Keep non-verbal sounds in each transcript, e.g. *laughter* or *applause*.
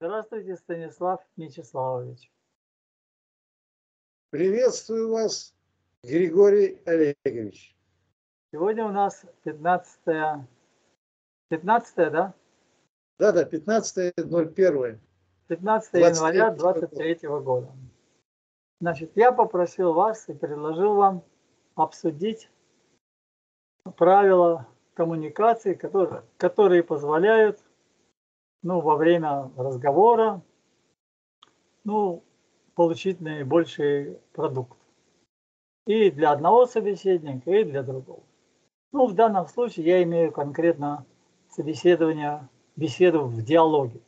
Здравствуйте, Станислав Мячеславович. Приветствую вас, Григорий Олегович. Сегодня у нас 15 15 да? Да, да, 15.01. 15 января 23 года. Значит, я попросил вас и предложил вам обсудить правила коммуникации, которые, которые позволяют ну, во время разговора ну, получить наибольший продукт. И для одного собеседника, и для другого. Ну, в данном случае я имею конкретно собеседование, беседу в диалоге,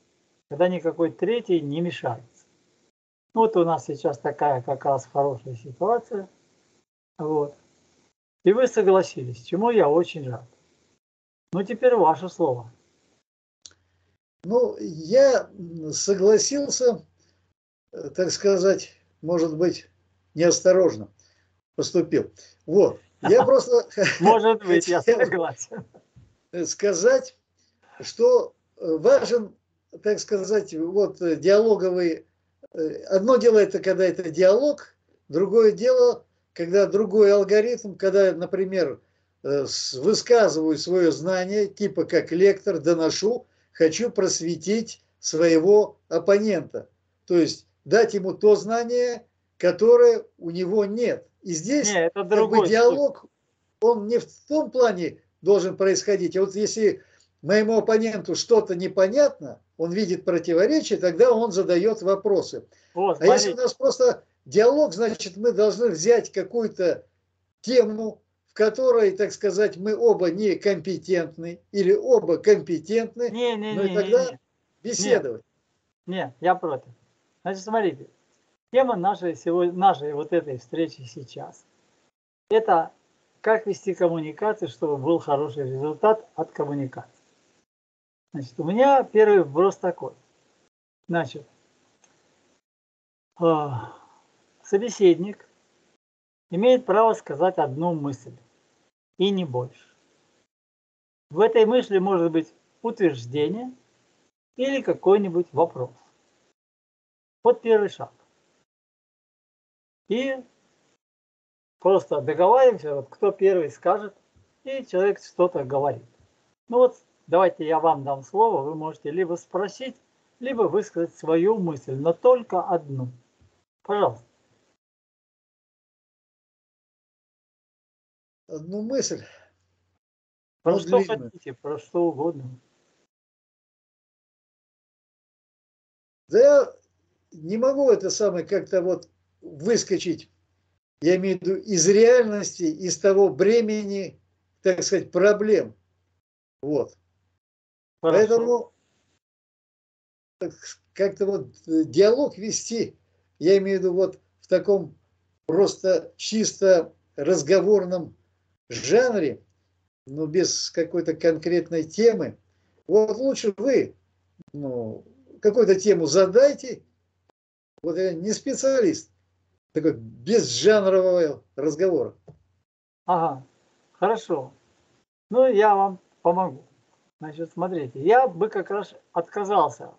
когда никакой третий не мешается. Вот у нас сейчас такая как раз хорошая ситуация. Вот. И вы согласились, чему я очень рад. Ну, теперь ваше слово. Ну, я согласился, э, так сказать, может быть, неосторожно поступил. Вот. Я просто *laughs* Может быть, я *laughs* согласен. Сказать, что важен, так сказать, вот диалоговый... Э, одно дело это, когда это диалог, другое дело, когда другой алгоритм, когда, например, э, высказываю свое знание, типа как лектор, доношу, хочу просветить своего оппонента. То есть дать ему то знание, которое у него нет. И здесь нет, это как бы диалог, он не в том плане должен происходить. А вот если моему оппоненту что-то непонятно, он видит противоречие, тогда он задает вопросы. Вот, а если у нас просто диалог, значит, мы должны взять какую-то тему, которой, так сказать, мы оба некомпетентны или оба компетентны, не, не, ну и тогда не, не. беседовать. Нет, нет, я против. Значит, смотрите, тема нашей, сегодня, нашей вот этой встречи сейчас – это как вести коммуникации, чтобы был хороший результат от коммуникации. Значит, у меня первый вопрос такой. Значит, э, собеседник имеет право сказать одну мысль и не больше. В этой мысли может быть утверждение или какой-нибудь вопрос. Вот первый шаг. И просто договариваемся, вот кто первый скажет, и человек что-то говорит. Ну вот, давайте я вам дам слово, вы можете либо спросить, либо высказать свою мысль, но только одну. Пожалуйста. Одну мысль. Про что длинную. хотите, про что угодно. Да я не могу это самое как-то вот выскочить, я имею в виду из реальности, из того бремени, так сказать, проблем. Вот. Хорошо. Поэтому как-то вот диалог вести, я имею в виду вот в таком просто чисто разговорном жанре, но без какой-то конкретной темы. Вот лучше вы ну, какую-то тему задайте. Вот я не специалист, такой без жанрового разговора. Ага, хорошо. Ну, я вам помогу. Значит, смотрите, я бы как раз отказался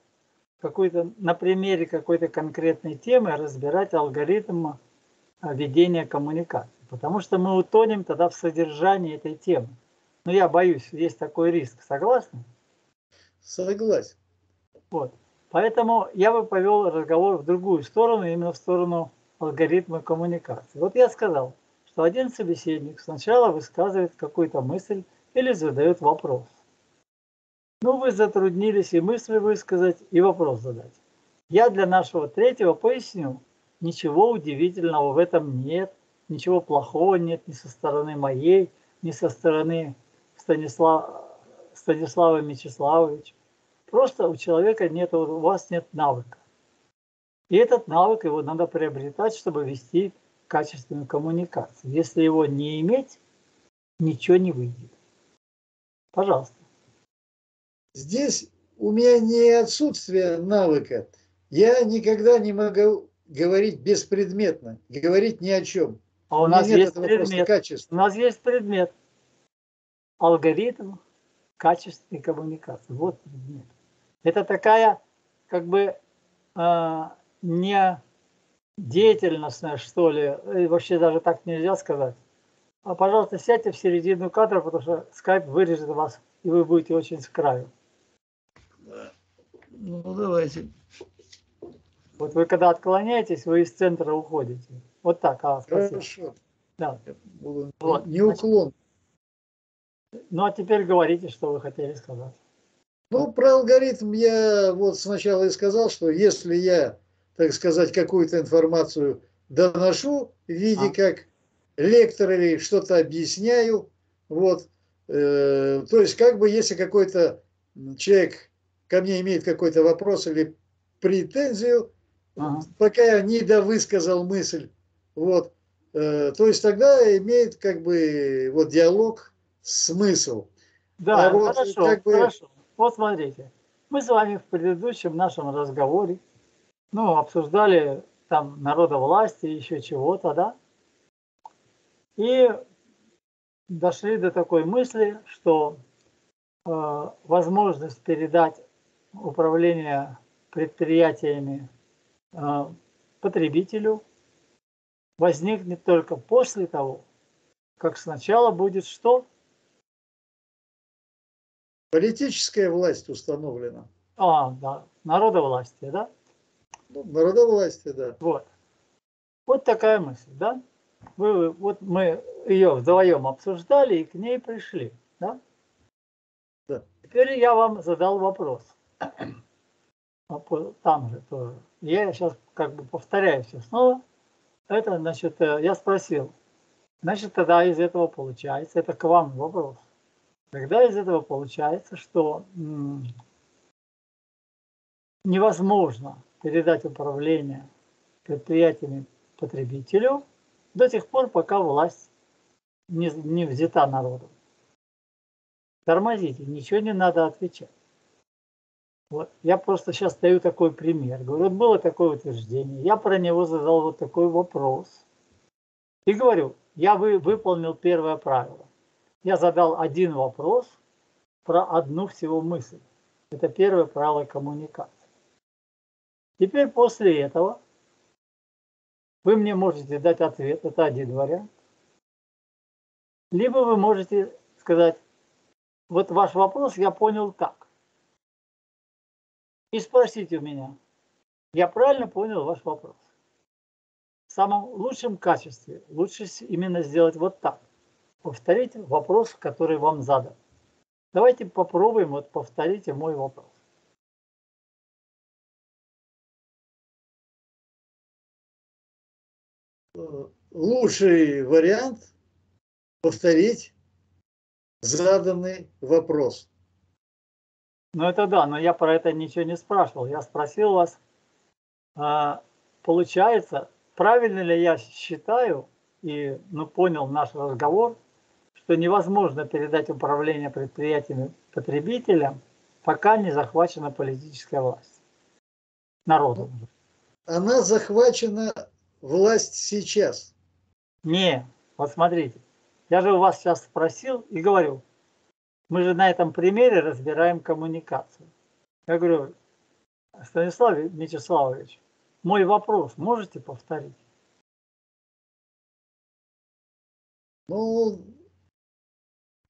какой-то на примере какой-то конкретной темы разбирать алгоритм ведения коммуникации потому что мы утонем тогда в содержании этой темы. Но я боюсь, есть такой риск. Согласны? Согласен. Вот. Поэтому я бы повел разговор в другую сторону, именно в сторону алгоритма коммуникации. Вот я сказал, что один собеседник сначала высказывает какую-то мысль или задает вопрос. Ну, вы затруднились и мысль высказать, и вопрос задать. Я для нашего третьего поясню, ничего удивительного в этом нет ничего плохого нет ни со стороны моей, ни со стороны Станислава, Станислава Мячеславовича. Просто у человека нет, у вас нет навыка. И этот навык его надо приобретать, чтобы вести качественную коммуникацию. Если его не иметь, ничего не выйдет. Пожалуйста. Здесь у меня не отсутствие навыка. Я никогда не могу говорить беспредметно, говорить ни о чем. А у нас нет есть предмет. У нас есть предмет. Алгоритм качественной коммуникации. Вот предмет. Это такая как бы э, не деятельностное, что ли, и вообще даже так нельзя сказать. А, пожалуйста, сядьте в середину кадра, потому что скайп вырежет вас, и вы будете очень с краю. Ну, давайте. Вот вы когда отклоняетесь, вы из центра уходите. Вот так, а, спасибо. Хорошо. Да. Буду вот. неуклон. Ну, а теперь говорите, что вы хотели сказать. Ну, про алгоритм я вот сначала и сказал, что если я, так сказать, какую-то информацию доношу в виде а. как лектор или что-то объясняю, вот, э, то есть как бы если какой-то человек ко мне имеет какой-то вопрос или претензию, ага. пока я не довысказал мысль, вот, э, то есть тогда имеет как бы вот диалог смысл. Да, а вот, хорошо, как бы... хорошо. Вот смотрите, мы с вами в предыдущем нашем разговоре, ну, обсуждали там народовластие, еще чего-то, да? И дошли до такой мысли, что э, возможность передать управление предприятиями потребителю возникнет только после того, как сначала будет что? Политическая власть установлена. А, да, народовластие, да? Ну, народовластие, да. Вот. Вот такая мысль, да? Вы, вот мы ее вдвоем обсуждали и к ней пришли, да? Да. Теперь я вам задал вопрос. А там же тоже. Я сейчас как бы повторяю все снова. Это, значит, э, я спросил. Значит, тогда из этого получается, это к вам вопрос. Тогда из этого получается, что невозможно передать управление предприятиями потребителю до тех пор, пока власть не, не взята народом. Тормозите, ничего не надо отвечать. Вот. Я просто сейчас даю такой пример. Говорю, вот было такое утверждение, я про него задал вот такой вопрос. И говорю, я вы, выполнил первое правило. Я задал один вопрос про одну всего мысль. Это первое правило коммуникации. Теперь после этого вы мне можете дать ответ, это один вариант. Либо вы можете сказать, вот ваш вопрос я понял так. И спросите у меня, я правильно понял ваш вопрос? В самом лучшем качестве лучше именно сделать вот так. Повторить вопрос, который вам задан. Давайте попробуем, вот повторите мой вопрос. лучший вариант повторить заданный вопрос. Ну это да, но я про это ничего не спрашивал. Я спросил вас, а, получается, правильно ли я считаю и ну, понял наш разговор, что невозможно передать управление предприятиями потребителям, пока не захвачена политическая власть народом. Она захвачена власть сейчас. Не, вот смотрите, я же у вас сейчас спросил и говорю, мы же на этом примере разбираем коммуникацию. Я говорю, Станислав Вячеславович, мой вопрос можете повторить? Ну,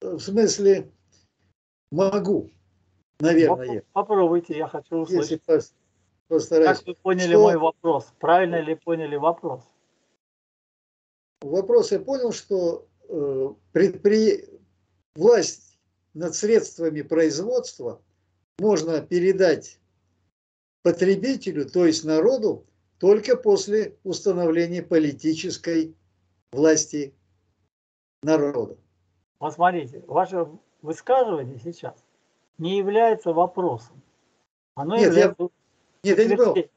в смысле, могу, наверное. Попробуйте, я хочу услышать. Если постараюсь. Как вы поняли что... мой вопрос? Правильно ли поняли вопрос? Вопрос я понял, что э, предпри... власть над средствами производства можно передать потребителю, то есть народу, только после установления политической власти народа. Вот смотрите, ваше высказывание сейчас не является вопросом. Оно Нет, является... я, нет, я не понял.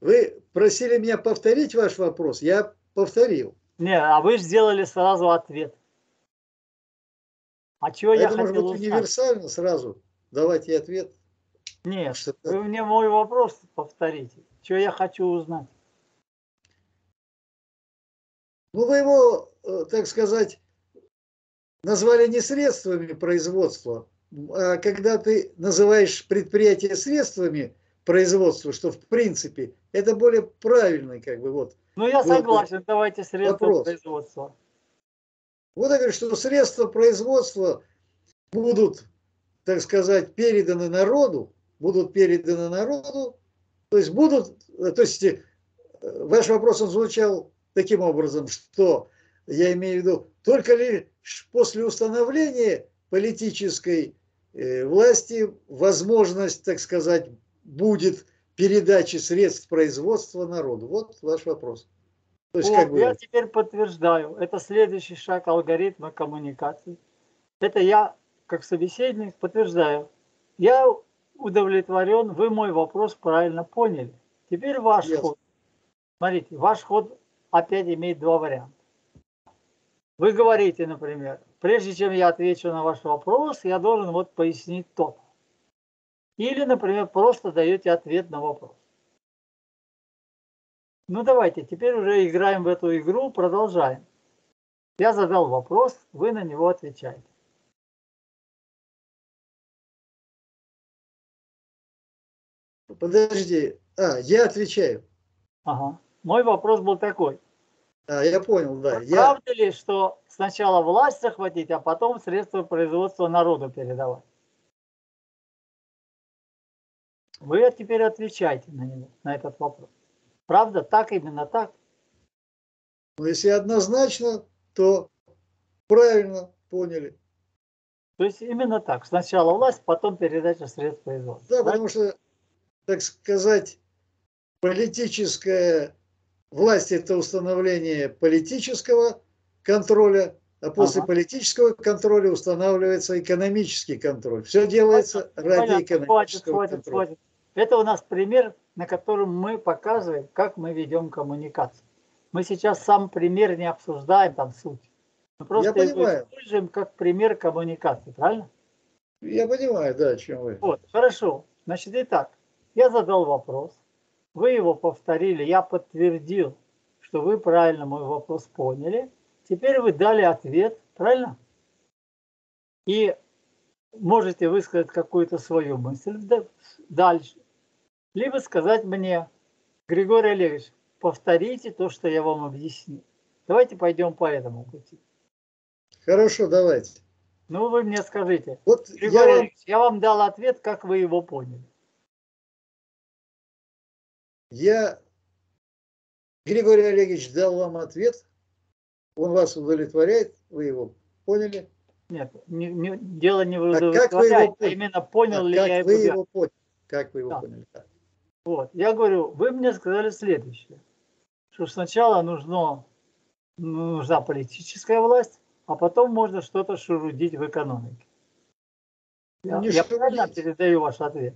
Вы просили меня повторить ваш вопрос, я повторил. Не, а вы же сделали сразу ответ. А чего я хотел может быть универсально сразу давайте ответ. Нет, что вы мне мой вопрос повторите. Что я хочу узнать? Ну, вы его, э, так сказать, назвали не средствами производства, а когда ты называешь предприятие средствами производства, что в принципе это более правильный как бы вот. Ну я согласен, давайте средства вопрос. производства. Вот я говорю, что средства производства будут, так сказать, переданы народу, будут переданы народу, то есть будут, то есть э, ваш вопрос он звучал таким образом, что я имею в виду, только лишь после установления политической э, власти возможность, так сказать, будет передачи средств производства народу. Вот ваш вопрос. То есть, вот, как бы... Я теперь подтверждаю, это следующий шаг алгоритма коммуникации. Это я, как собеседник, подтверждаю. Я удовлетворен, вы мой вопрос правильно поняли. Теперь ваш yes. ход. Смотрите, ваш ход опять имеет два варианта. Вы говорите, например, прежде чем я отвечу на ваш вопрос, я должен вот пояснить то. Или, например, просто даете ответ на вопрос. Ну давайте, теперь уже играем в эту игру, продолжаем. Я задал вопрос, вы на него отвечаете. Подожди, а, я отвечаю. Ага. Мой вопрос был такой. А, я понял, да. Правда я... ли, что сначала власть захватить, а потом средства производства народу передавать? Вы теперь отвечайте на него, на этот вопрос. Правда, так именно так? Ну, если однозначно, то правильно поняли. То есть именно так. Сначала власть, потом передача средств производства. Да, потому что, так сказать, политическая власть – это установление политического контроля, а после ага. политического контроля устанавливается экономический контроль. Все делается Понятно. ради экономического хватит, контроля. Хватит, хватит. Это у нас пример, на котором мы показываем, как мы ведем коммуникацию. Мы сейчас сам пример не обсуждаем, там суть. Мы просто Я его понимаю. используем как пример коммуникации, правильно? Я понимаю, да, о чем вы. Вот, хорошо. Значит, итак, я задал вопрос, вы его повторили, я подтвердил, что вы правильно мой вопрос поняли. Теперь вы дали ответ, правильно? И можете высказать какую-то свою мысль дальше либо сказать мне, Григорий Олегович, повторите то, что я вам объяснил. Давайте пойдем по этому пути. Хорошо, давайте. Ну, вы мне скажите. Вот Григорий я, Олегович, я вам дал ответ, как вы его поняли. Я, Григорий Олегович, дал вам ответ. Он вас удовлетворяет, вы его поняли? Нет, не, не, дело не в а, а именно понял а ли как я вы его, его поняли? Как вы его да. поняли? Да. Вот. Я говорю, вы мне сказали следующее, что сначала нужно, нужна политическая власть, а потом можно что-то шурудить в экономике. Я, не я правильно передаю ваш ответ?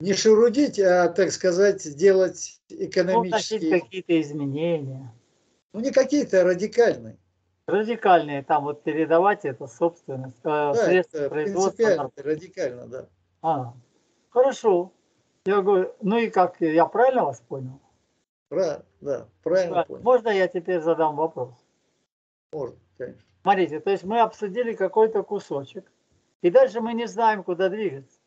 Не шурудить, а, так сказать, делать экономические... Ну, какие-то изменения. Ну, не какие-то, а радикальные. Радикальные, там вот передавать это собственность, э, да, средства это производства. Радикально, да. А, хорошо. Я говорю, ну и как, я правильно вас понял? Правильно, да, правильно да. понял. Можно я теперь задам вопрос? Можно, конечно. Смотрите, то есть мы обсудили какой-то кусочек, и дальше мы не знаем, куда двигаться.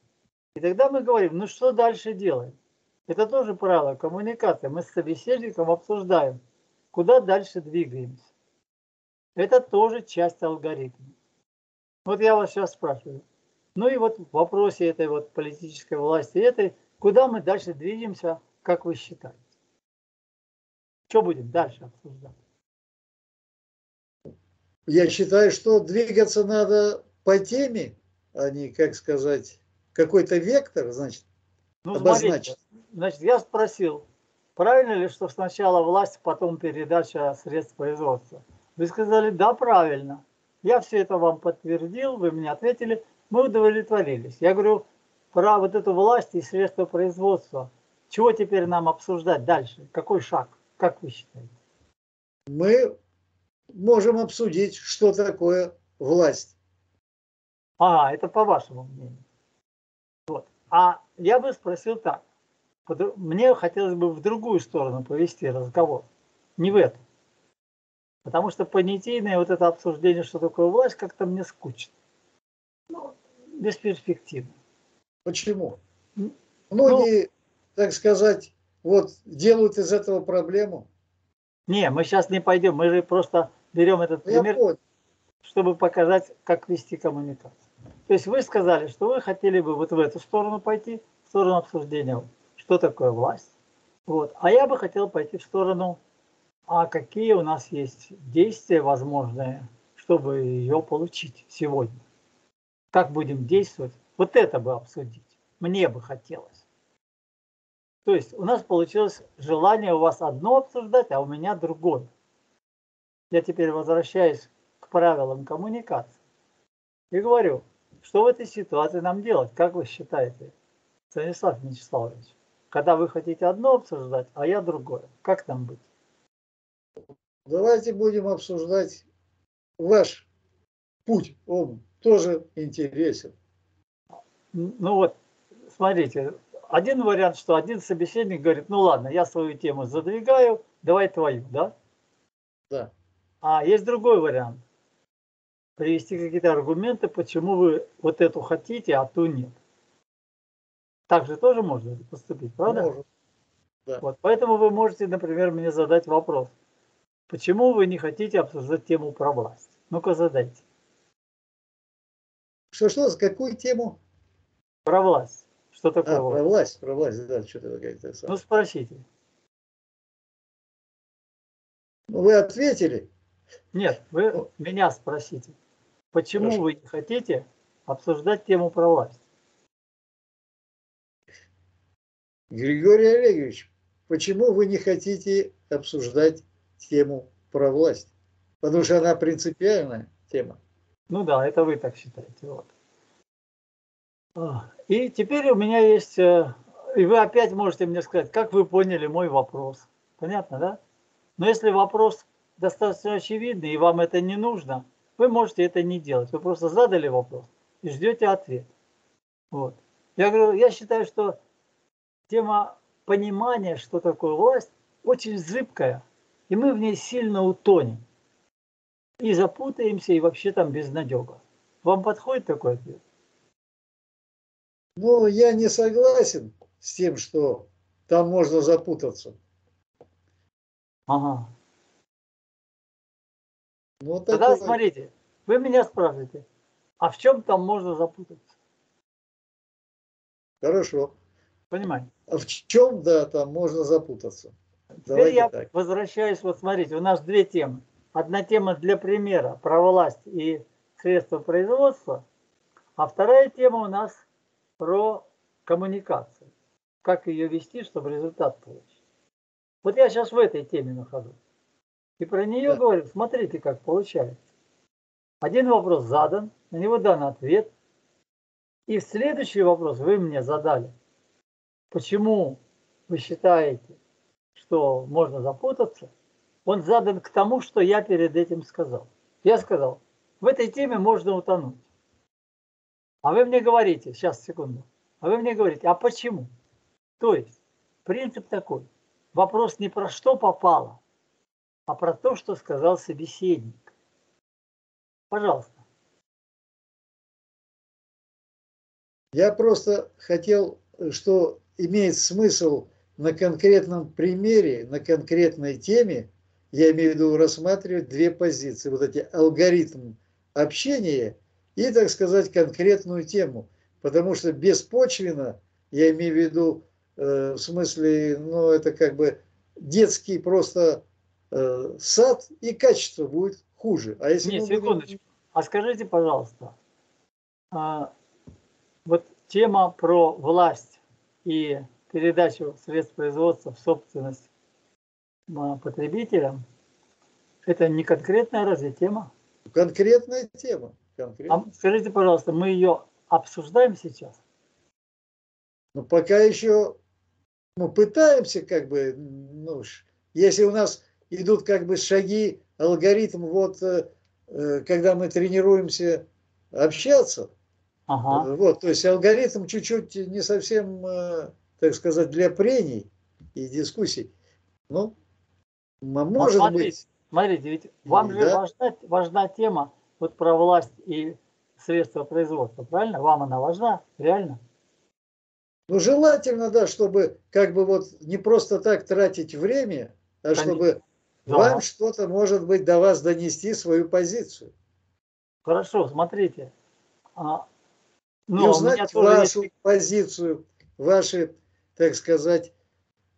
И тогда мы говорим, ну что дальше делаем? Это тоже правило коммуникации. Мы с собеседником обсуждаем, куда дальше двигаемся. Это тоже часть алгоритма. Вот я вас сейчас спрашиваю. Ну и вот в вопросе этой вот политической власти, этой Куда мы дальше движемся, как вы считаете? Что будем дальше обсуждать? Я считаю, что двигаться надо по теме, а не, как сказать, какой-то вектор, значит, ну, обозначить. Смотрите, значит, я спросил, правильно ли, что сначала власть, потом передача средств производства? Вы сказали, да, правильно. Я все это вам подтвердил, вы мне ответили, мы удовлетворились. Я говорю, про вот эту власть и средства производства. Чего теперь нам обсуждать дальше? Какой шаг? Как вы считаете? Мы можем обсудить, что такое власть. А, это по вашему мнению. Вот. А я бы спросил так. Мне хотелось бы в другую сторону повести разговор. Не в эту. Потому что понятийное вот это обсуждение, что такое власть, как-то мне скучно. Ну, бесперспективно. Почему? Многие, так сказать, вот делают из этого проблему. Не, мы сейчас не пойдем, мы же просто берем этот Я пример, понял. чтобы показать, как вести коммуникацию. То есть вы сказали, что вы хотели бы вот в эту сторону пойти, в сторону обсуждения, что такое власть. Вот. А я бы хотел пойти в сторону, а какие у нас есть действия возможные, чтобы ее получить сегодня. Как будем действовать? Вот это бы обсудить. Мне бы хотелось. То есть у нас получилось желание у вас одно обсуждать, а у меня другое. Я теперь возвращаюсь к правилам коммуникации и говорю, что в этой ситуации нам делать? Как вы считаете, Станислав Вячеславович? Когда вы хотите одно обсуждать, а я другое. Как нам быть? Давайте будем обсуждать ваш путь. Он тоже интересен. Ну вот, смотрите, один вариант, что один собеседник говорит, ну ладно, я свою тему задвигаю, давай твою, да? Да. А есть другой вариант. Привести какие-то аргументы, почему вы вот эту хотите, а ту нет. Так же тоже можно поступить, правда? Может. Да. Вот, поэтому вы можете, например, мне задать вопрос. Почему вы не хотите обсуждать тему про власть? Ну-ка задайте. Что, что, с какую тему? Про власть. Что такое А, власть? про власть, про власть, да, что-то как-то Ну спросите. Ну, вы ответили. Нет, вы меня спросите. Почему Хорошо. вы не хотите обсуждать тему про власть? Григорий Олегович, почему вы не хотите обсуждать тему про власть? Потому что она принципиальная тема. Ну да, это вы так считаете. Вот. А, И теперь у меня есть, э, и вы опять можете мне сказать, как вы поняли мой вопрос. Понятно, да? Но если вопрос достаточно очевидный и вам это не нужно, вы можете это не делать. Вы просто задали вопрос и ждете ответ. Вот. Я говорю, я считаю, что тема понимания, что такое власть, очень зыбкая, и мы в ней сильно утонем. И запутаемся, и вообще там безнадега. Вам подходит такой ответ? Но я не согласен с тем, что там можно запутаться. Ага. Ну, Тогда такое- смотрите, вы меня спрашиваете, а в чем там можно запутаться? Хорошо. Понимаете? А в чем, да, там можно запутаться? Теперь я так. возвращаюсь, вот смотрите, у нас две темы. Одна тема для примера про власть и средства производства, а вторая тема у нас про коммуникацию. Как ее вести, чтобы результат получить. Вот я сейчас в этой теме нахожусь. И про нее Да. говорю, смотрите, как получается. Один вопрос задан, на него дан ответ. И следующий вопрос вы мне задали. Почему вы считаете, что можно запутаться? Он задан к тому, что я перед этим сказал. Я сказал, в этой теме можно утонуть. А вы мне говорите, сейчас, секунду, а вы мне говорите, а почему? То есть, принцип такой, вопрос не про что попало, а про то, что сказал собеседник. Пожалуйста. Я просто хотел, что имеет смысл на конкретном примере, на конкретной теме, я имею в виду рассматривать две позиции. Вот эти алгоритм общения и, так сказать, конкретную тему. Потому что беспочвенно, я имею в виду, э, в смысле, ну, это как бы детский просто э, сад, и качество будет хуже. А если Не, мы будем- секундочку. А скажите, пожалуйста, а, вот тема про власть и передачу средств производства в собственность потребителям, это не конкретная разве тема? Конкретная тема. Конкретная. А скажите, пожалуйста, мы ее обсуждаем сейчас? Но пока еще ну, пытаемся как бы, ну, если у нас идут как бы шаги, алгоритм, вот э, э, когда мы тренируемся общаться, Ага. вот, то есть алгоритм чуть-чуть не совсем, э, так сказать, для прений и дискуссий. Ну, А может смотрите, быть, Смотрите, ведь вам же Да. важна, важна тема вот про власть и средства производства, правильно? Вам она важна, реально? Ну, желательно, да, чтобы как бы вот не просто так тратить время, а Конечно. чтобы да. вам что-то, может быть, до вас донести свою позицию. Хорошо, смотрите. А, ну, и узнать вашу есть... позицию, ваши, так сказать,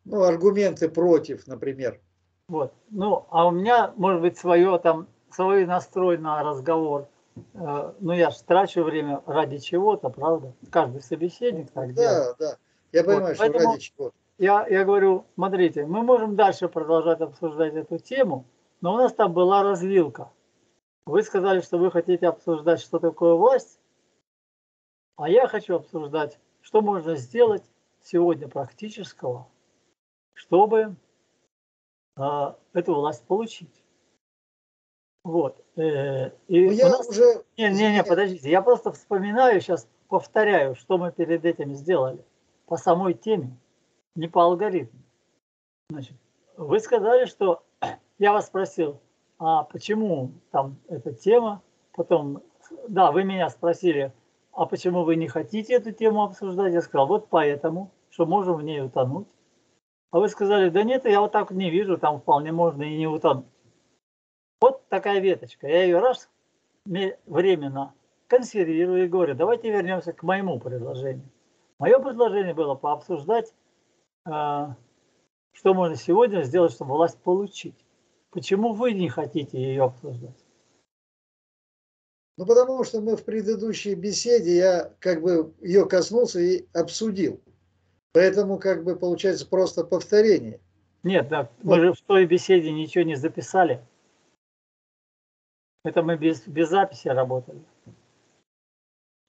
ну, аргументы против, например. Вот. Ну, а у меня, может быть, свое там, свой настрой на разговор. Э, ну, я же трачу время ради чего-то, правда? Каждый собеседник так да, делает. Да, да. Я понимаю, вот. что Поэтому ради чего. Я, я говорю, смотрите, мы можем дальше продолжать обсуждать эту тему, но у нас там была развилка. Вы сказали, что вы хотите обсуждать, что такое власть, а я хочу обсуждать, что можно сделать сегодня практического, чтобы э, эту власть получить. Вот. Э, и ну, я нас... уже... Не, не, не, подождите. Я просто вспоминаю, сейчас повторяю, что мы перед этим сделали по самой теме, не по алгоритму. Значит, вы сказали, что *clears throat* я вас спросил, а почему там эта тема, потом, да, вы меня спросили, а почему вы не хотите эту тему обсуждать? Я сказал, вот поэтому, что можем в ней утонуть. А вы сказали, да нет, я вот так не вижу, там вполне можно и не утонуть. Вот такая веточка. Я ее раз временно консервирую и говорю, давайте вернемся к моему предложению. Мое предложение было пообсуждать, э, что можно сегодня сделать, чтобы власть получить. Почему вы не хотите ее обсуждать? Ну, потому что мы в предыдущей беседе, я как бы ее коснулся и обсудил. Поэтому как бы получается просто повторение. Нет, да, вот. мы же в той беседе ничего не записали. Это мы без, без записи работали.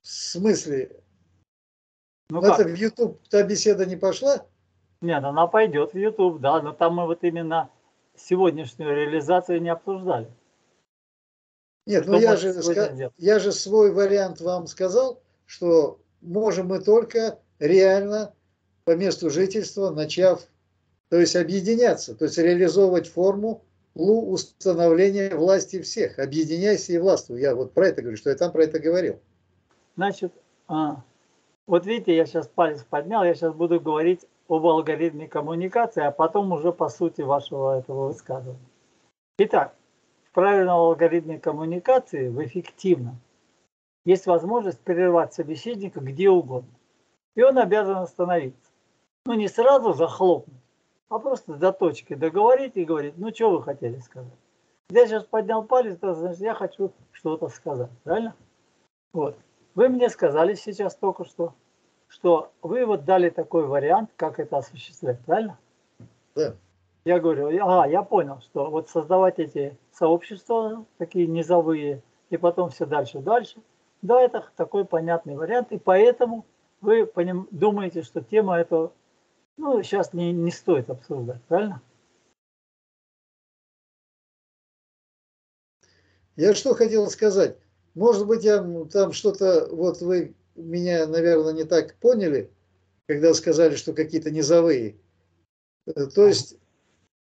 В смысле? Ну, это в YouTube та беседа не пошла? Нет, она пойдет в YouTube, да, но там мы вот именно сегодняшнюю реализацию не обсуждали. Нет, ну я же, я же свой вариант вам сказал, что можем мы только реально по месту жительства, начав, то есть объединяться, то есть реализовывать форму установления власти всех. Объединяйся и властвуй. Я вот про это говорю, что я там про это говорил. Значит, а, вот видите, я сейчас палец поднял, я сейчас буду говорить об алгоритме коммуникации, а потом уже по сути вашего этого высказывания. Итак, в правильном алгоритме коммуникации, в эффективном, есть возможность прервать собеседника где угодно. И он обязан остановиться. Ну, не сразу захлопнуть, а просто до точки договорить и говорить, ну, что вы хотели сказать. Я сейчас поднял палец, то значит, я хочу что-то сказать, правильно? Вот. Вы мне сказали сейчас только что, что вы вот дали такой вариант, как это осуществлять, правильно? Да. Я говорю, а, я понял, что вот создавать эти сообщества, такие низовые, и потом все дальше, дальше. Да, это такой понятный вариант, и поэтому вы думаете, что тема это, ну, сейчас не, не стоит обсуждать, правильно? Я что хотел сказать. Может быть, я там что-то, вот вы меня, наверное, не так поняли, когда сказали, что какие-то низовые. Э, то есть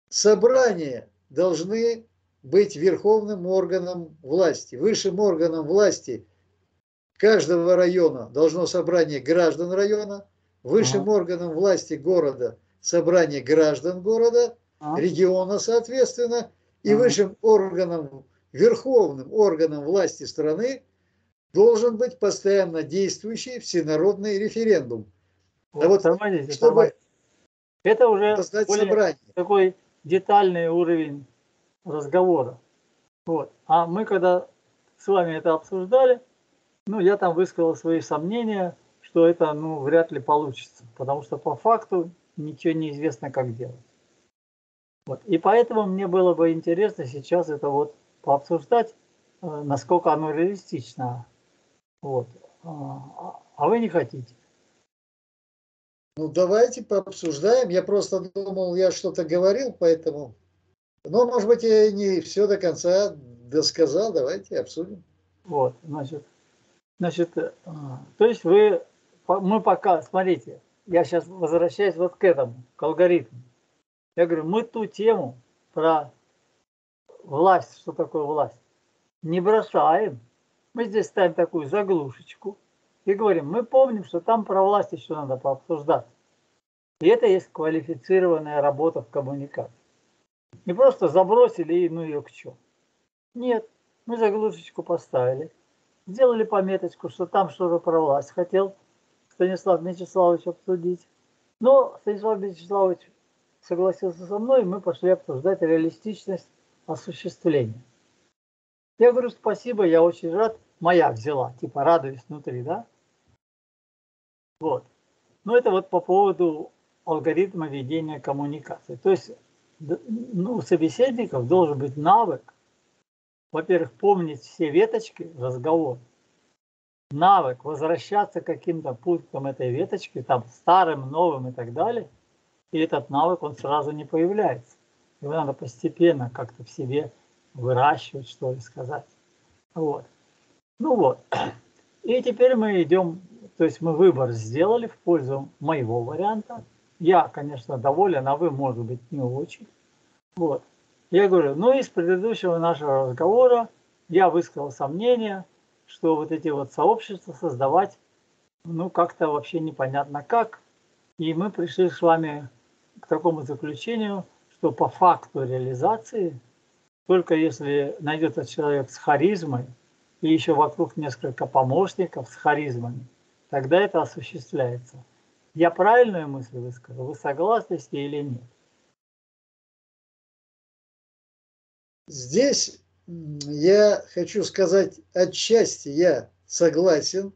собрания должны быть верховным органом власти, высшим органом власти каждого района должно собрание граждан района, высшим ага. органом власти города собрание граждан города, ага. региона соответственно, и ага. высшим органом верховным органом власти страны должен быть постоянно действующий всенародный референдум. Вот, а вот тормозите, чтобы тормозите. Это уже более такой детальный уровень разговора. Вот. А мы когда с вами это обсуждали, ну, я там высказал свои сомнения, что это, ну, вряд ли получится, потому что по факту ничего не известно, как делать. Вот. И поэтому мне было бы интересно сейчас это вот пообсуждать, э, насколько оно реалистично. Вот. А, а вы не хотите. Ну, давайте пообсуждаем. Я просто думал, я что-то говорил, поэтому... Но, может быть, я не все до конца досказал. Давайте обсудим. Вот, значит, значит, э, то есть вы, мы пока, смотрите, я сейчас возвращаюсь вот к этому, к алгоритму. Я говорю, мы ту тему про власть, что такое власть, не бросаем. Мы здесь ставим такую заглушечку. И говорим, мы помним, что там про власть еще надо пообсуждать. И это есть квалифицированная работа в коммуникации. Не просто забросили и ну ее к чему. Нет, мы заглушечку поставили, сделали пометочку, что там что-то про власть хотел Станислав Мячеславович обсудить. Но Станислав Мячеславович согласился со мной, и мы пошли обсуждать реалистичность осуществления. Я говорю, спасибо, я очень рад, моя взяла, типа радуюсь внутри, да? Вот. Ну, это вот по поводу алгоритма ведения коммуникации. То есть ну, у собеседников должен быть навык, во-первых, помнить все веточки разговора, навык возвращаться к каким-то пунктам этой веточки, там старым, новым и так далее, и этот навык, он сразу не появляется. Его надо постепенно как-то в себе выращивать, что ли, сказать. Вот. Ну вот. И теперь мы идем, то есть мы выбор сделали в пользу моего варианта. Я, конечно, доволен, а вы, может быть, не очень. Вот. Я говорю, ну из предыдущего нашего разговора я высказал сомнение, что вот эти вот сообщества создавать, ну как-то вообще непонятно как. И мы пришли с вами к такому заключению, что по факту реализации, только если найдется человек с харизмой и еще вокруг несколько помощников с харизмами, тогда это осуществляется. Я правильную мысль высказал? Вы согласны с ней или нет? Здесь я хочу сказать, отчасти я согласен.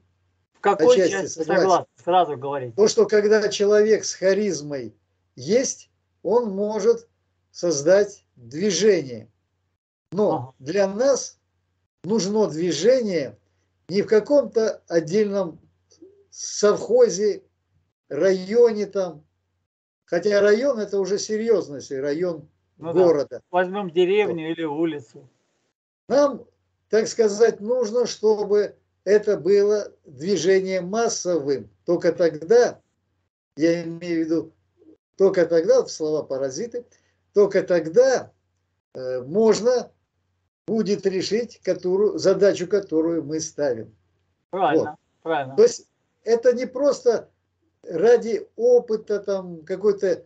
В какой отчасти части согласен. согласен? Сразу говорить. То, что когда человек с харизмой есть, он может создать движение. Но ага. для нас нужно движение не в каком-то отдельном совхозе, районе там. Хотя район это уже серьезность, район ну, города. Да. Возьмем деревню или улицу. Нам, так сказать, нужно, чтобы это было движение массовым. Только тогда, я имею в виду, только тогда, слова паразиты, только тогда э, можно будет решить которую, задачу, которую мы ставим. Правильно, вот. правильно. То есть это не просто ради опыта, там какой-то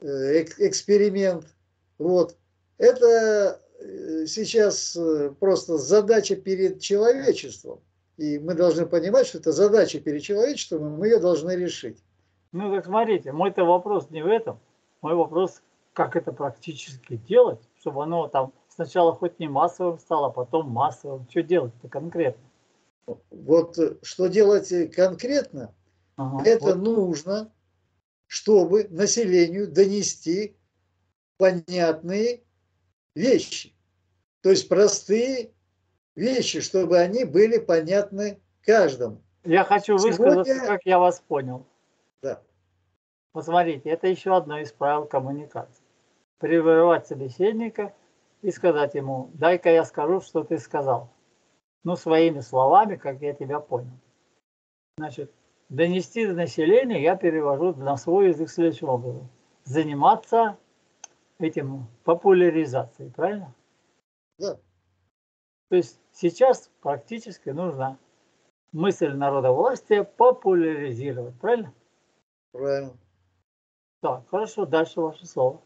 э, эксперимент, вот. Это сейчас э, просто задача перед человечеством. И мы должны понимать, что это задача перед человечеством, и мы ее должны решить. Ну так смотрите, мой-то вопрос не в этом. Мой вопрос, как это практически делать, чтобы оно там сначала хоть не массовым стало, а потом массовым. Что делать-то конкретно? Вот э, что делать конкретно, ага, это вот. нужно, чтобы населению донести понятные вещи. То есть простые вещи, чтобы они были понятны каждому. Я хочу высказаться, Сегодня... как я вас понял. Да. Посмотрите, это еще одно из правил коммуникации. Прерывать собеседника и сказать ему, дай-ка я скажу, что ты сказал. Ну, своими словами, как я тебя понял. Значит, донести до населения я перевожу на свой язык следующим образом. Заниматься этим популяризацией, правильно? Да. То есть сейчас практически нужно мысль народовластия популяризировать, правильно? Правильно. Так, хорошо, дальше ваше слово.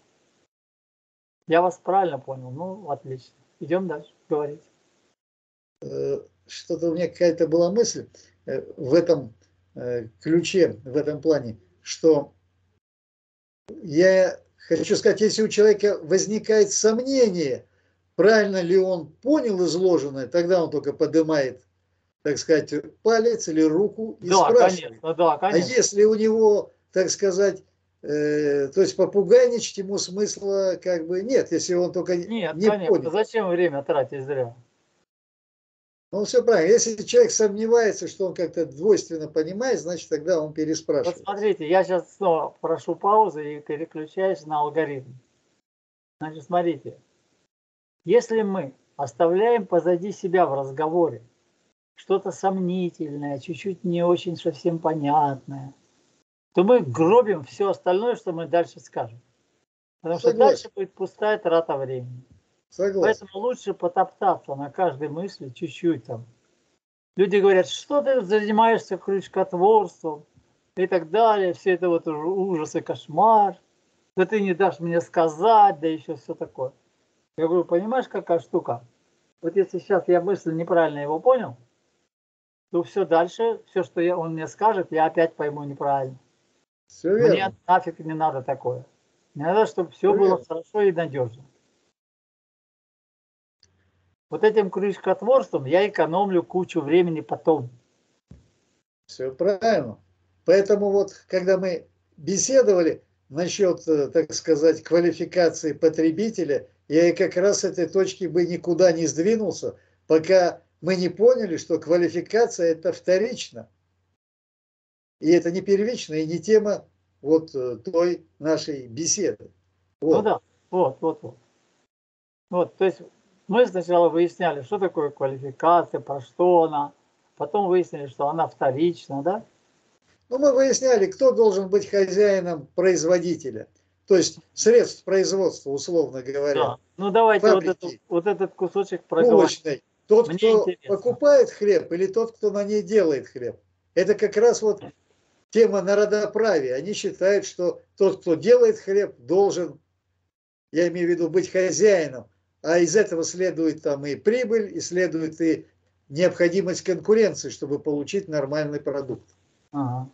Я вас правильно понял, ну, отлично. Идем дальше, говорить. Э, что-то у меня какая-то была мысль э, в этом э, ключе, в этом плане, что я хочу сказать, если у человека возникает сомнение, правильно ли он понял изложенное, тогда он только поднимает, так сказать, палец или руку и да, спрашивает. Конечно, да, а конечно. А если у него, так сказать, э, то есть попугайничать ему смысла как бы нет, если он только нет, не конечно. понял. Зачем время тратить зря? Ну, все правильно. Если человек сомневается, что он как-то двойственно понимает, значит, тогда он переспрашивает. Вот смотрите, я сейчас снова прошу паузу и переключаюсь на алгоритм. Значит, смотрите. Если мы оставляем позади себя в разговоре что-то сомнительное, чуть-чуть не очень совсем понятное, то мы гробим все остальное, что мы дальше скажем. Потому Согласен. что дальше будет пустая трата времени. Согласен. Поэтому лучше потоптаться на каждой мысли чуть-чуть там. Люди говорят, что ты занимаешься крючкотворством и так далее, все это вот ужас и кошмар, да ты не дашь мне сказать, да еще все такое. Я говорю, понимаешь, какая штука? Вот если сейчас я мысль неправильно его понял, то все дальше, все, что я, он мне скажет, я опять пойму неправильно. Все верно. Мне нафиг не надо такое. Мне надо, чтобы все, все было верно. хорошо и надежно. Вот этим крючкотворством я экономлю кучу времени потом. Все правильно. Поэтому вот, когда мы беседовали насчет, э, так сказать, квалификации потребителя, я и как раз с этой точки бы никуда не сдвинулся, пока мы не поняли, что квалификация это вторично. И это не первично, и не тема вот э, той нашей беседы. Вот. Ну да, вот, вот, вот. Вот, то есть мы сначала выясняли, что такое квалификация, про что она, потом выяснили, что она вторична, да? Ну, мы выясняли, кто должен быть хозяином производителя, то есть средств производства, условно говоря. Да. Ну, давайте вот, эту, вот этот кусочек проговорим. Тот, Мне кто интересно. покупает хлеб, или тот, кто на ней делает хлеб. Это как раз вот тема народоправия. Они считают, что тот, кто делает хлеб, должен, я имею в виду, быть хозяином а из этого следует там и прибыль, и следует и необходимость конкуренции, чтобы получить нормальный продукт. Ага.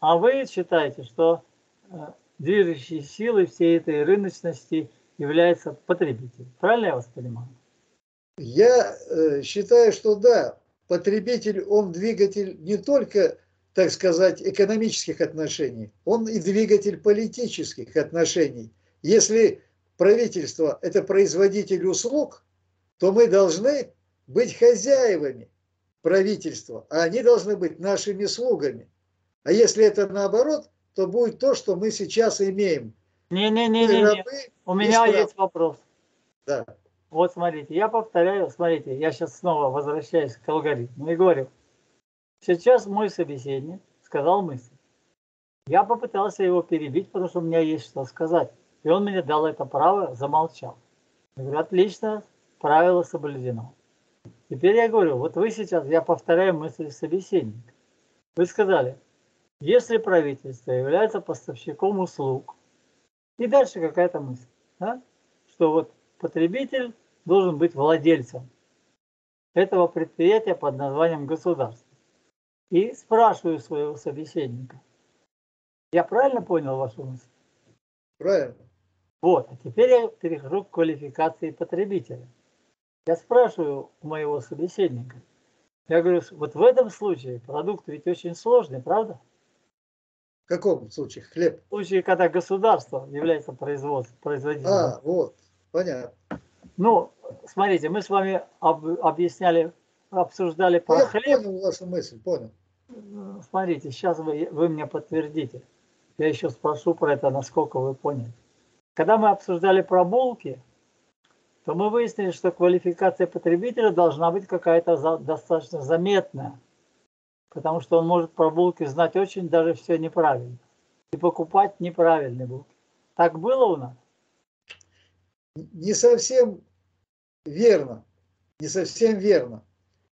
А вы считаете, что движущей силой всей этой рыночности является потребитель? Правильно я вас понимаю? Я э, считаю, что да, потребитель, он двигатель не только, так сказать, экономических отношений, он и двигатель политических отношений. Если правительство – это производитель услуг, то мы должны быть хозяевами правительства, а они должны быть нашими слугами. А если это наоборот, то будет то, что мы сейчас имеем. Не-не-не, не. у меня справ... есть вопрос. Да. Вот смотрите, я повторяю, смотрите, я сейчас снова возвращаюсь к алгоритму и говорю, сейчас мой собеседник сказал мысль. Я попытался его перебить, потому что у меня есть что сказать. И он мне дал это право, замолчал. Я говорю, отлично, правило соблюдено. Теперь я говорю, вот вы сейчас, я повторяю мысль собеседника. Вы сказали, если правительство является поставщиком услуг, и дальше какая-то мысль, да, что вот потребитель должен быть владельцем этого предприятия под названием государство. И спрашиваю своего собеседника, я правильно понял вашу мысль? Правильно. Вот, а теперь я перехожу к квалификации потребителя. Я спрашиваю у моего собеседника, я говорю, вот в этом случае продукт ведь очень сложный, правда? В каком случае? Хлеб? В случае, когда государство является производителем. А, вот, понятно. Ну, смотрите, мы с вами об, объясняли, обсуждали про я хлеб. Я понял вашу мысль, понял. Смотрите, сейчас вы, вы мне подтвердите. Я еще спрошу про это, насколько вы поняли. Когда мы обсуждали про булки, то мы выяснили, что квалификация потребителя должна быть какая-то достаточно заметная, потому что он может про булки знать очень даже все неправильно и покупать неправильные булки. Так было у нас? Не совсем верно. Не совсем верно.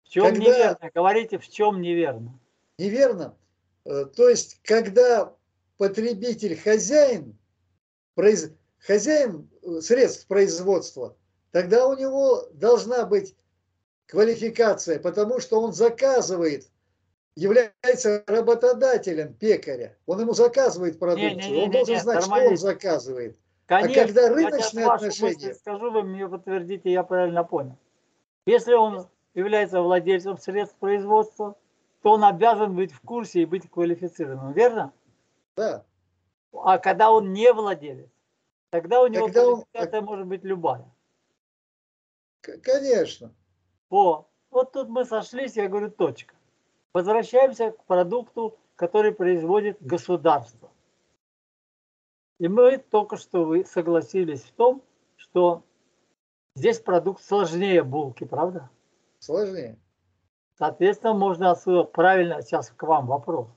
В чем когда... неверно? Говорите, в чем неверно? Неверно. Э, то есть, когда потребитель хозяин, произ хозяин э, средств производства, тогда у него должна быть квалификация, потому что он заказывает, является работодателем пекаря. Он ему заказывает продукцию, не, не, не, он должен знать, что он заказывает. А Конечно, а когда рыночные отношения... скажу, вы мне подтвердите, я правильно понял. Если он является владельцем средств производства, то он обязан быть в курсе и быть квалифицированным, верно? Да. А когда он не владелец, Тогда у него Тогда квалификация он... может быть любая. Конечно. О, вот тут мы сошлись, я говорю, точка. Возвращаемся к продукту, который производит государство. И мы только что вы согласились в том, что здесь продукт сложнее булки, правда? Сложнее. Соответственно, можно отсюда правильно, сейчас к вам вопрос.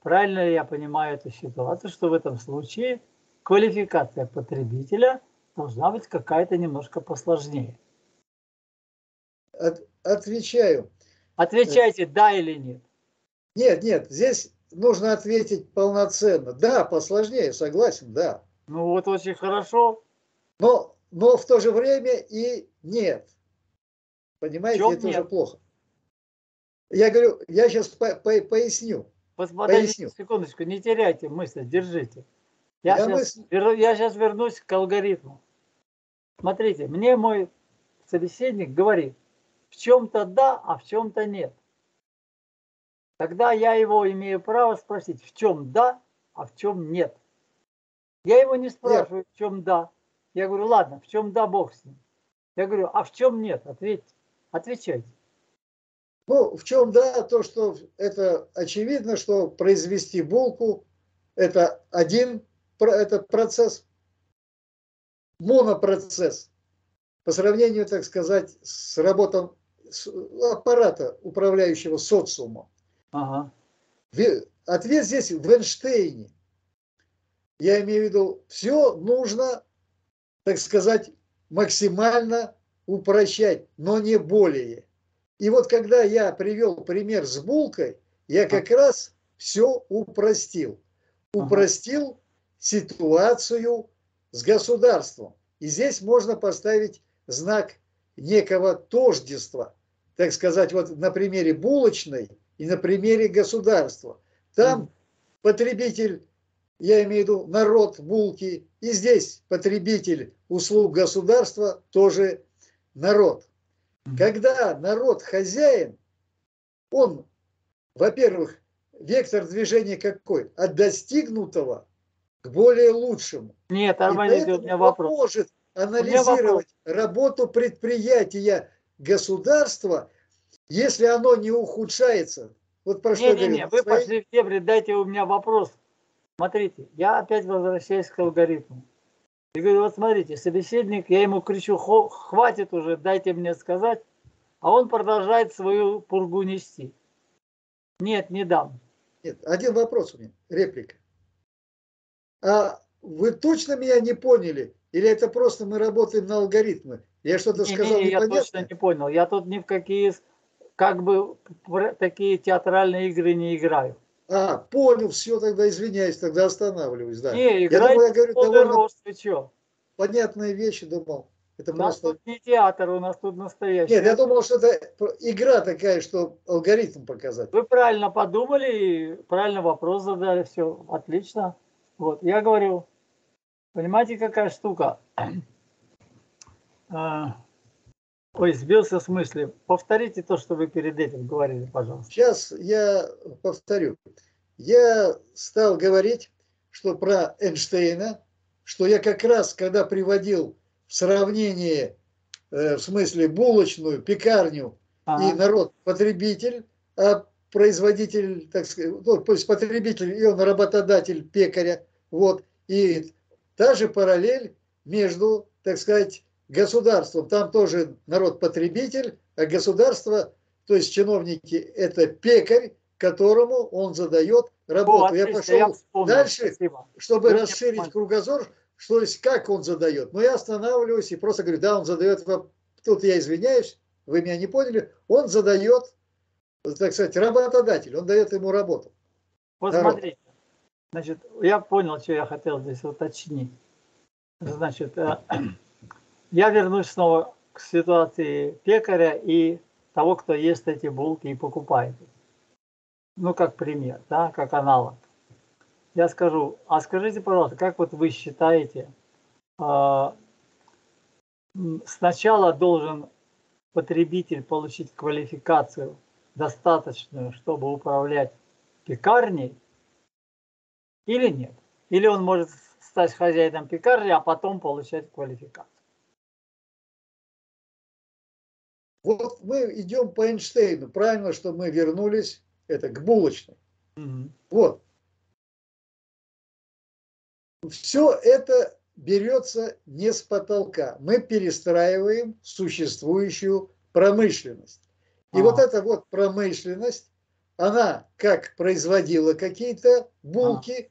Правильно ли я понимаю эту ситуацию, что в этом случае квалификация потребителя должна быть какая-то немножко посложнее. От, отвечаю. Отвечайте, да или нет. Нет, нет, здесь нужно ответить полноценно. Да, посложнее, согласен, да. Ну вот очень хорошо. Но, но в то же время и нет. Понимаете, это нет? уже плохо. Я говорю, я сейчас по по поясню. Подождите поясню. секундочку, не теряйте мысль, держите. Я, я, сейчас, мысль... я сейчас вернусь к алгоритму. Смотрите, мне мой собеседник говорит, в чем-то да, а в чем-то нет. Тогда я его имею право спросить, в чем да, а в чем нет. Я его не спрашиваю, в чем да. Я говорю, ладно, в чем да, Бог с ним. Я говорю, а в чем нет? Ответьте, отвечайте. Ну, в чем да, то, что это очевидно, что произвести булку – это один этот процесс, монопроцесс, по сравнению, так сказать, с работой аппарата, управляющего социумом. Ага. Ответ здесь в Эйнштейне. Я имею в виду, все нужно, так сказать, максимально упрощать, но не более. И вот когда я привел пример с булкой, я как раз все упростил. Упростил ага. ситуацию с государством. И здесь можно поставить знак некого тождества, так сказать, вот на примере булочной и на примере государства. Там потребитель, я имею в виду народ булки, и здесь потребитель услуг государства тоже народ. Когда народ хозяин, он, во-первых, вектор движения какой? От достигнутого к более лучшему. Нет, Арман, у меня вопрос. может анализировать работу предприятия государства, если оно не ухудшается. Вот про не, что не, не, вы своей... пошли в дебри, дайте у меня вопрос. Смотрите, я опять возвращаюсь к алгоритму. И говорю, вот смотрите, собеседник, я ему кричу, хватит уже, дайте мне сказать, а он продолжает свою пургу нести. Нет, не дам. Нет, один вопрос у меня, реплика. А вы точно меня не поняли? Или это просто мы работаем на алгоритмы? Я что-то сказал не, не, Я точно не понял. Я тут ни в какие как бы такие театральные игры не играю. А, понял, все, тогда извиняюсь, тогда останавливаюсь, да. Не, я думал, я говорю, довольно рост, ты что? понятные вещи думал. Это у просто... нас тут не театр, у нас тут настоящий. Нет, я думал, что это игра такая, что алгоритм показать. Вы правильно подумали и правильно вопрос задали, все отлично. Вот, я говорю, понимаете, какая штука? А, ой, сбился с мысли. Повторите то, что вы перед этим говорили, пожалуйста. Сейчас я повторю. Я стал говорить, что про Эйнштейна, что я как раз, когда приводил в сравнение, э, в смысле булочную, пекарню ага. и народ потребитель, а производитель, так сказать, ну, то есть потребитель и он работодатель пекаря, вот, и та же параллель между, так сказать, государством. Там тоже народ-потребитель, а государство, то есть чиновники, это пекарь, которому он задает работу. О, я пошел я дальше, Спасибо. чтобы Вы расширить кругозор, что есть, как он задает. Но я останавливаюсь и просто говорю, да, он задает, тут я извиняюсь, вы меня не поняли, он задает, так сказать, работодатель, он дает ему работу. Вот Народ. смотрите, значит, я понял, что я хотел здесь уточнить. Значит, э, я вернусь снова к ситуации пекаря и того, кто ест эти булки и покупает их. Ну, как пример, да, как аналог. Я скажу, а скажите, пожалуйста, как вот вы считаете, э, сначала должен потребитель получить квалификацию достаточную, чтобы управлять пекарней, или нет? Или он может стать хозяином пекарни, а потом получать квалификацию? Вот мы идем по Эйнштейну. Правильно, что мы вернулись это, к булочной. Угу. Вот. Все это берется не с потолка. Мы перестраиваем существующую промышленность. И а. вот эта вот промышленность, она как производила какие-то булки, а.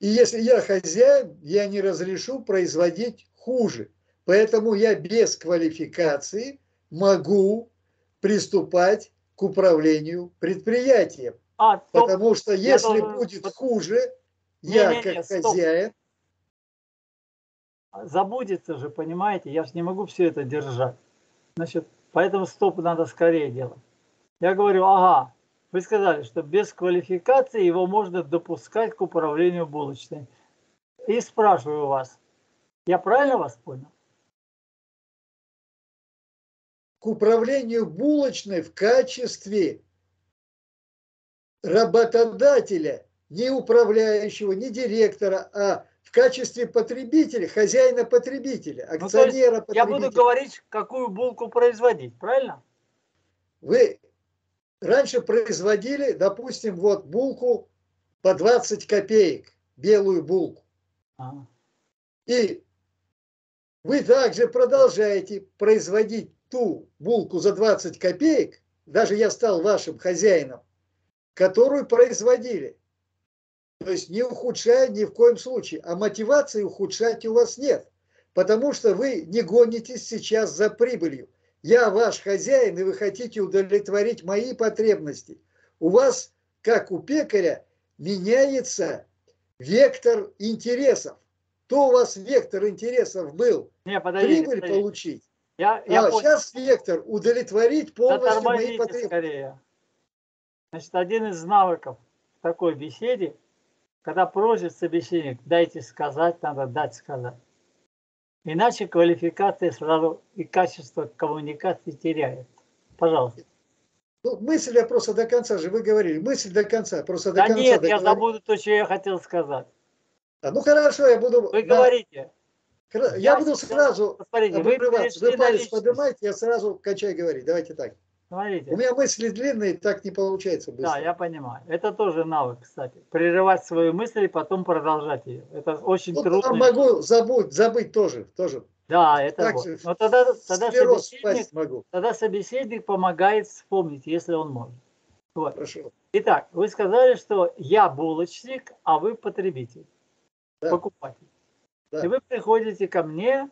и если я хозяин, я не разрешу производить хуже. Поэтому я без квалификации могу приступать к управлению предприятием. А, Потому что если должен... будет хуже, не, я не, не, как стоп. хозяин... Забудется же, понимаете, я же не могу все это держать. Значит, поэтому стоп надо скорее делать. Я говорю, ага, вы сказали, что без квалификации его можно допускать к управлению булочной. И спрашиваю вас, я правильно вас понял? К управлению булочной в качестве работодателя, не управляющего, не директора, а в качестве потребителя, хозяина-потребителя, акционера-потребителя. Ну, я буду говорить, какую булку производить, правильно? Вы раньше производили, допустим, вот булку по 20 копеек, белую булку. Ага. И вы также продолжаете производить ту булку за 20 копеек, даже я стал вашим хозяином, которую производили. То есть не ухудшая ни в коем случае, а мотивации ухудшать у вас нет, потому что вы не гонитесь сейчас за прибылью. Я ваш хозяин, и вы хотите удовлетворить мои потребности. У вас, как у пекаря, меняется вектор интересов. То у вас вектор интересов был не, подожди, прибыль подожди. получить, я, я а понял. сейчас вектор удовлетворить полностью мои потребности. Скорее. Значит, один из навыков в такой беседе, когда просит собеседник, дайте сказать, надо дать сказать. Иначе квалификация сразу и качество коммуникации теряет. Пожалуйста. Ну, мысль я просто до конца же, вы говорили, мысль до конца, просто да до конца. нет, я забуду то, что я хотел сказать. А, ну хорошо, я буду... Вы да, говорите. Я, я буду сразу Посмотрите, вы, вы палец поднимаете, я сразу качай говорить. Давайте так. Смотрите. У меня мысли длинные, так не получается быстро. Да, я понимаю. Это тоже навык, кстати. Прерывать свою мысль и потом продолжать ее. Это очень ну, трудно. могу забыть, забыть тоже. тоже. Да, это так вот. Но тогда, тогда, собеседник, могу. тогда собеседник помогает вспомнить, если он может. Вот. Хорошо. Итак, вы сказали, что я булочник, а вы потребитель, да. покупатель. Да. И вы приходите ко мне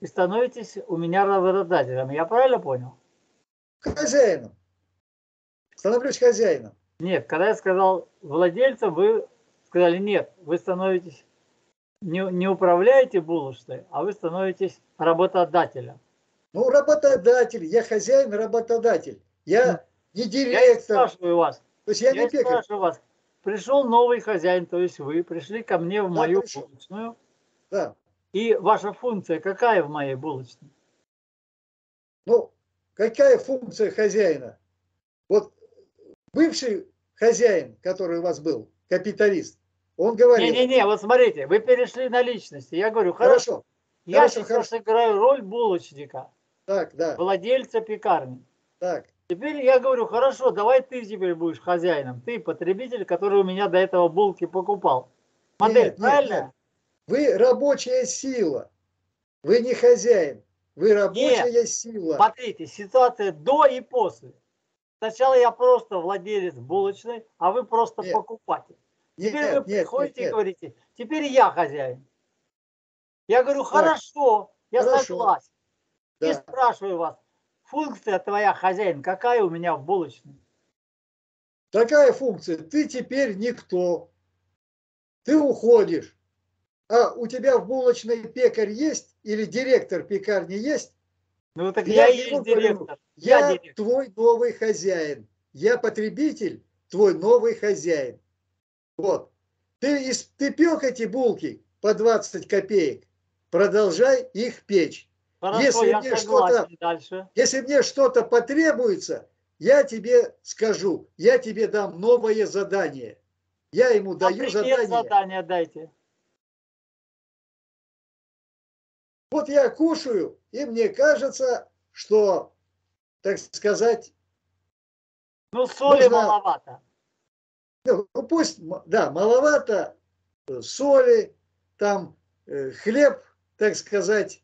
и становитесь у меня работодателем. Я правильно понял? Хозяином. Становлюсь хозяином. Нет, когда я сказал владельцем, вы сказали нет, вы становитесь, не, не управляете булочной, а вы становитесь работодателем. Ну, работодатель, я хозяин, работодатель. Я не директор. Я спрашиваю вас. То есть я, я не пекарь. спрашиваю вас. Пришел новый хозяин, то есть вы пришли ко мне в да, мою пришел. булочную. Да. И ваша функция какая в моей булочной? Ну, какая функция хозяина? Вот бывший хозяин, который у вас был, капиталист, он говорил... Не-не-не, вот смотрите, вы перешли на личности. Я говорю, хорошо, хорошо я хорошо, сейчас хорошо. играю роль булочника, так, да. владельца пекарни. Так. Теперь я говорю, хорошо, давай ты теперь будешь хозяином. Ты потребитель, который у меня до этого булки покупал. Модель нет, правильная? Нет, Вы рабочая сила. Вы не хозяин. Вы рабочая Нет, сила. Смотрите, ситуация до и после. Сначала я просто владелец булочной, а вы просто нет. покупатель. Теперь нет, вы приходите нет, нет. и говорите, теперь я хозяин. Я говорю, хорошо, я хорошо. согласен. Да. И спрашиваю вас, функция твоя хозяин, какая у меня в булочной? Такая функция, ты теперь никто. Ты уходишь. А у тебя в булочной пекарь есть или директор пекарни есть? Ну так я, я есть директор. Я, я директор. твой новый хозяин. Я потребитель, твой новый хозяин. Вот. Ты, ты пек эти булки по 20 копеек. Продолжай их печь. Хорошо, если мне что-то, если мне что-то потребуется, я тебе скажу, я тебе дам новое задание. Я ему Например, даю задание. задание дайте. Вот я кушаю, и мне кажется, что, так сказать... Ну, соли нужно, маловато. Ну, пусть, да, маловато э, соли, там э, хлеб, так сказать,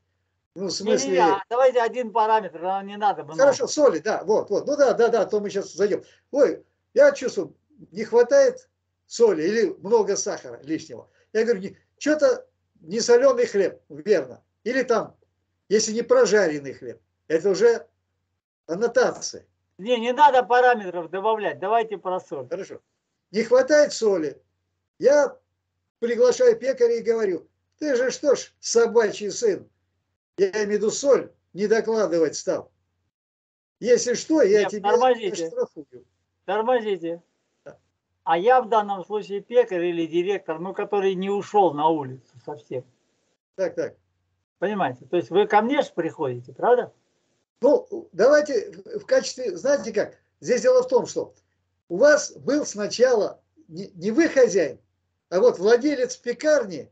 ну, в смысле... Не, не, не, давайте один параметр, не надо. Много. Хорошо, соли, да, вот, вот, ну да, да, да, то мы сейчас зайдем. Ой, я чувствую, не хватает соли или много сахара лишнего. Я говорю, что-то не соленый хлеб, верно. Или там, если не прожаренный хлеб, это уже аннотация. Не, не надо параметров добавлять, давайте про соль. Хорошо. Не хватает соли. Я приглашаю пекаря и говорю, ты же что ж, собачий сын, я имею в виду соль, не докладывать стал. Если что, я Нет, тебе тормозите. штрафую. Тормозите. Да. А я в данном случае пекарь или директор, ну, который не ушел на улицу совсем. Так, так. Понимаете? То есть вы ко мне же приходите, правда? Ну, давайте в качестве, знаете как, здесь дело в том, что у вас был сначала не, не вы хозяин, а вот владелец пекарни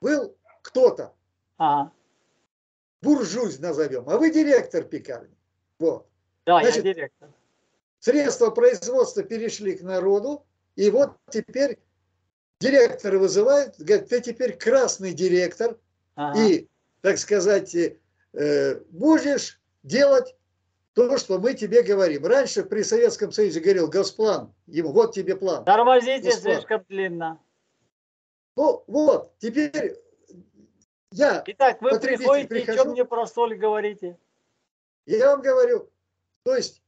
был кто-то, Ага. буржуй назовем, а вы директор пекарни. Вот. Да, Значит, я директор. Средства производства перешли к народу, и вот теперь директора вызывают, говорят, ты теперь красный директор, Ага. и, так сказать, э, будешь делать то, что мы тебе говорим. Раньше при Советском Союзе говорил Госплан, ему вот тебе план. Тормозите Господа. слишком длинно. Ну вот, теперь я, Итак, вы приходите и прихожу. что мне про соль говорите? я вам говорю, то есть,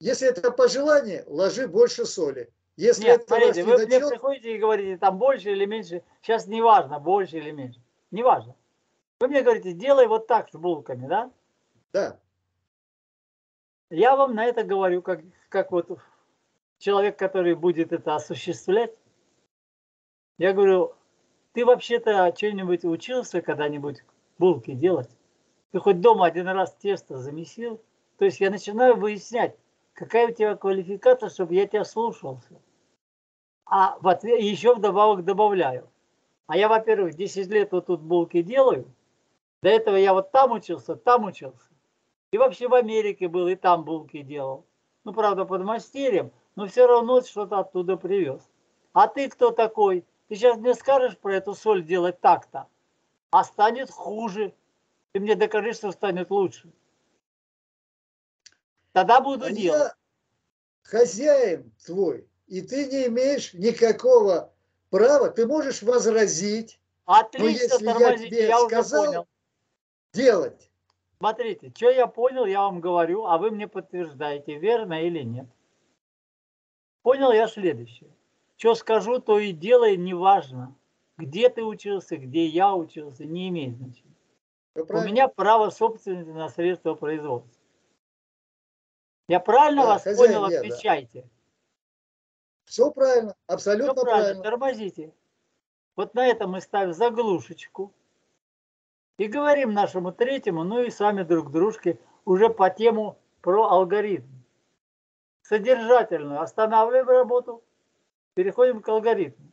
если это пожелание, ложи больше соли. Если Нет, это смотрите, не вы мне приходите и говорите, там больше или меньше. Сейчас не важно, больше или меньше. Не важно. Вы мне говорите, делай вот так с булками, да? да, Я вам на это говорю, как, как вот человек, который будет это осуществлять. Я говорю, ты вообще-то что-нибудь учился когда-нибудь булки делать? Ты хоть дома один раз тесто замесил? То есть я начинаю выяснять, какая у тебя квалификация, чтобы я тебя слушался. А в ответ еще вдобавок добавляю. А я, во-первых, 10 лет вот тут булки делаю. До этого я вот там учился, там учился. И вообще в Америке был, и там булки делал. Ну, правда, под мастерем, но все равно что-то оттуда привез. А ты кто такой? Ты сейчас мне скажешь про эту соль делать так-то, а станет хуже. Ты мне докажи, что станет лучше. Тогда буду а делать. я хозяин твой, и ты не имеешь никакого права, ты можешь возразить, Отлично, если я тормозите, тебе я, уже сказал- понял. Делать. Смотрите, что я понял, я вам говорю, а вы мне подтверждаете, верно или нет. Понял я следующее. Что скажу, то и делай, неважно. Где ты учился, где я учился, не имеет значения. У меня право собственности на средства производства. Я правильно Да, вас хозяин понял? я, да. Отвечайте. Все правильно, Все абсолютно правильно, правильно. тормозите. Вот на этом мы ставим заглушечку. И говорим нашему третьему, ну и сами друг дружке, уже по тему про алгоритм. Содержательную останавливаем работу, переходим к алгоритму.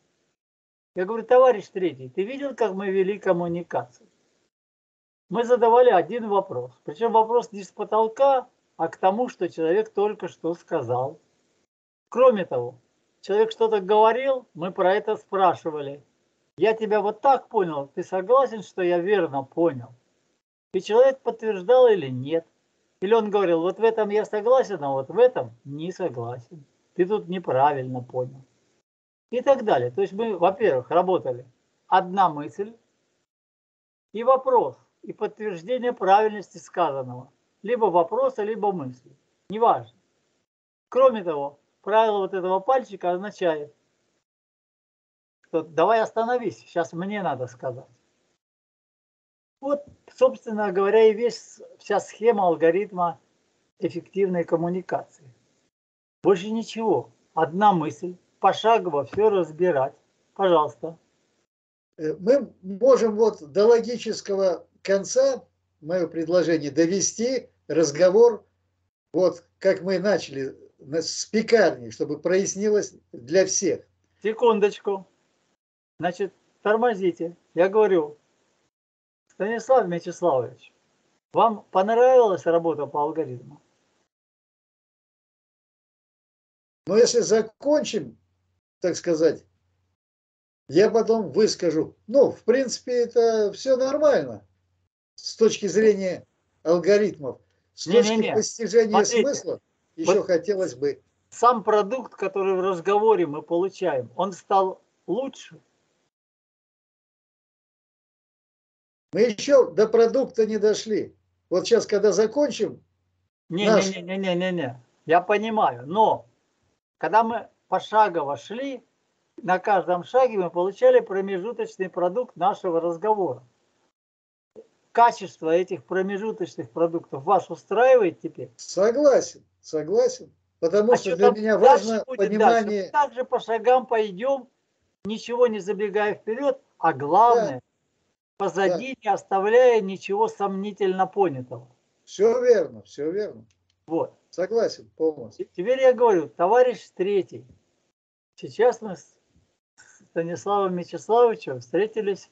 Я говорю, товарищ третий, ты видел, как мы вели коммуникацию? Мы задавали один вопрос. Причем вопрос не с потолка, а к тому, что человек только что сказал. Кроме того, человек что-то говорил, мы про это спрашивали. Я тебя вот так понял, ты согласен, что я верно понял? И человек подтверждал или нет. Или он говорил, вот в этом я согласен, а вот в этом не согласен. Ты тут неправильно понял. И так далее. То есть мы, во-первых, работали одна мысль и вопрос, и подтверждение правильности сказанного. Либо вопроса, либо мысли. Неважно. Кроме того, правило вот этого пальчика означает, что давай остановись, сейчас мне надо сказать. Вот, собственно говоря, и весь, вся схема алгоритма эффективной коммуникации. Больше ничего. Одна мысль, пошагово все разбирать. Пожалуйста. Э, Мы можем вот до логического конца, мое предложение, довести разговор, вот как мы начали на- с пекарни, чтобы прояснилось для всех. Секундочку. Значит, тормозите. Я говорю, Станислав Мячеславович, вам понравилась работа по алгоритму? Но если закончим, так сказать, я потом выскажу. Ну, в принципе, это все нормально с точки зрения алгоритмов. С точки Не-не-не. постижения Смотрите. смысла еще Вот- хотелось бы. Сам продукт, который в разговоре мы получаем, он стал лучше? Мы еще до продукта не дошли. Вот сейчас, когда закончим, Наш- Не-не-не-не-не-не. Я понимаю, но когда мы пошагово шли, на каждом шаге мы получали промежуточный продукт нашего разговора. Качество этих промежуточных продуктов вас устраивает теперь? Согласен, согласен. Потому а что, что для меня важно понимание... Дальше? также по шагам пойдем, ничего не забегая вперед, а главное, да. Позади да. не оставляя ничего сомнительно понятого. Все верно, все верно. Вот. Согласен полностью. Теперь я говорю, товарищ третий. Сейчас мы с Станиславом Мячеславовичем встретились,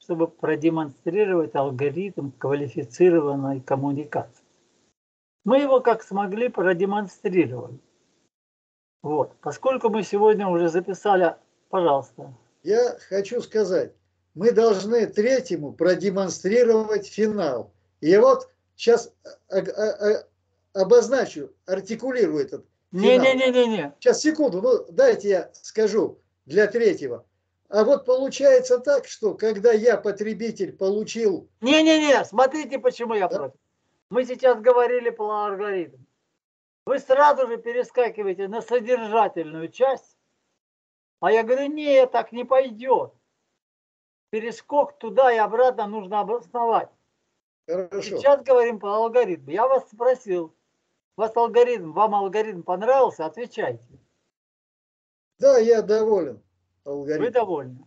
чтобы продемонстрировать алгоритм квалифицированной коммуникации. Мы его как смогли продемонстрировали. Вот. Поскольку мы сегодня уже записали, пожалуйста. Я хочу сказать, мы должны третьему продемонстрировать финал. И вот сейчас а, а, а, обозначу, артикулирую этот Не-не-не-не. Сейчас, секунду, ну дайте я скажу для третьего. А вот получается так, что когда я, потребитель, получил... Не-не-не, смотрите, почему я да? против. Мы сейчас говорили про алгоритм. Вы сразу же перескакиваете на содержательную часть, а я говорю, не, так не пойдет. Перескок туда и обратно нужно обосновать. Хорошо. Сейчас говорим по алгоритму. Я вас спросил, вас алгоритм, вам алгоритм понравился? Отвечайте. Да, я доволен. Алгоритм. Вы довольны.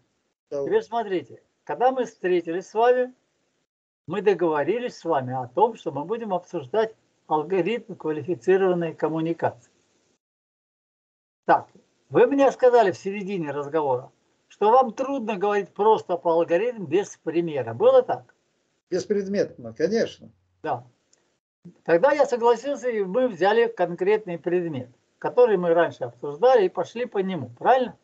довольны. Теперь смотрите, когда мы встретились с вами, мы договорились с вами о том, что мы будем обсуждать алгоритм квалифицированной коммуникации. Так, вы мне сказали в середине разговора, что вам трудно говорить просто по алгоритму без примера. Было так? Беспредметно, конечно. Да. Тогда я согласился, и мы взяли конкретный предмет, который мы раньше обсуждали, и пошли по нему. Правильно?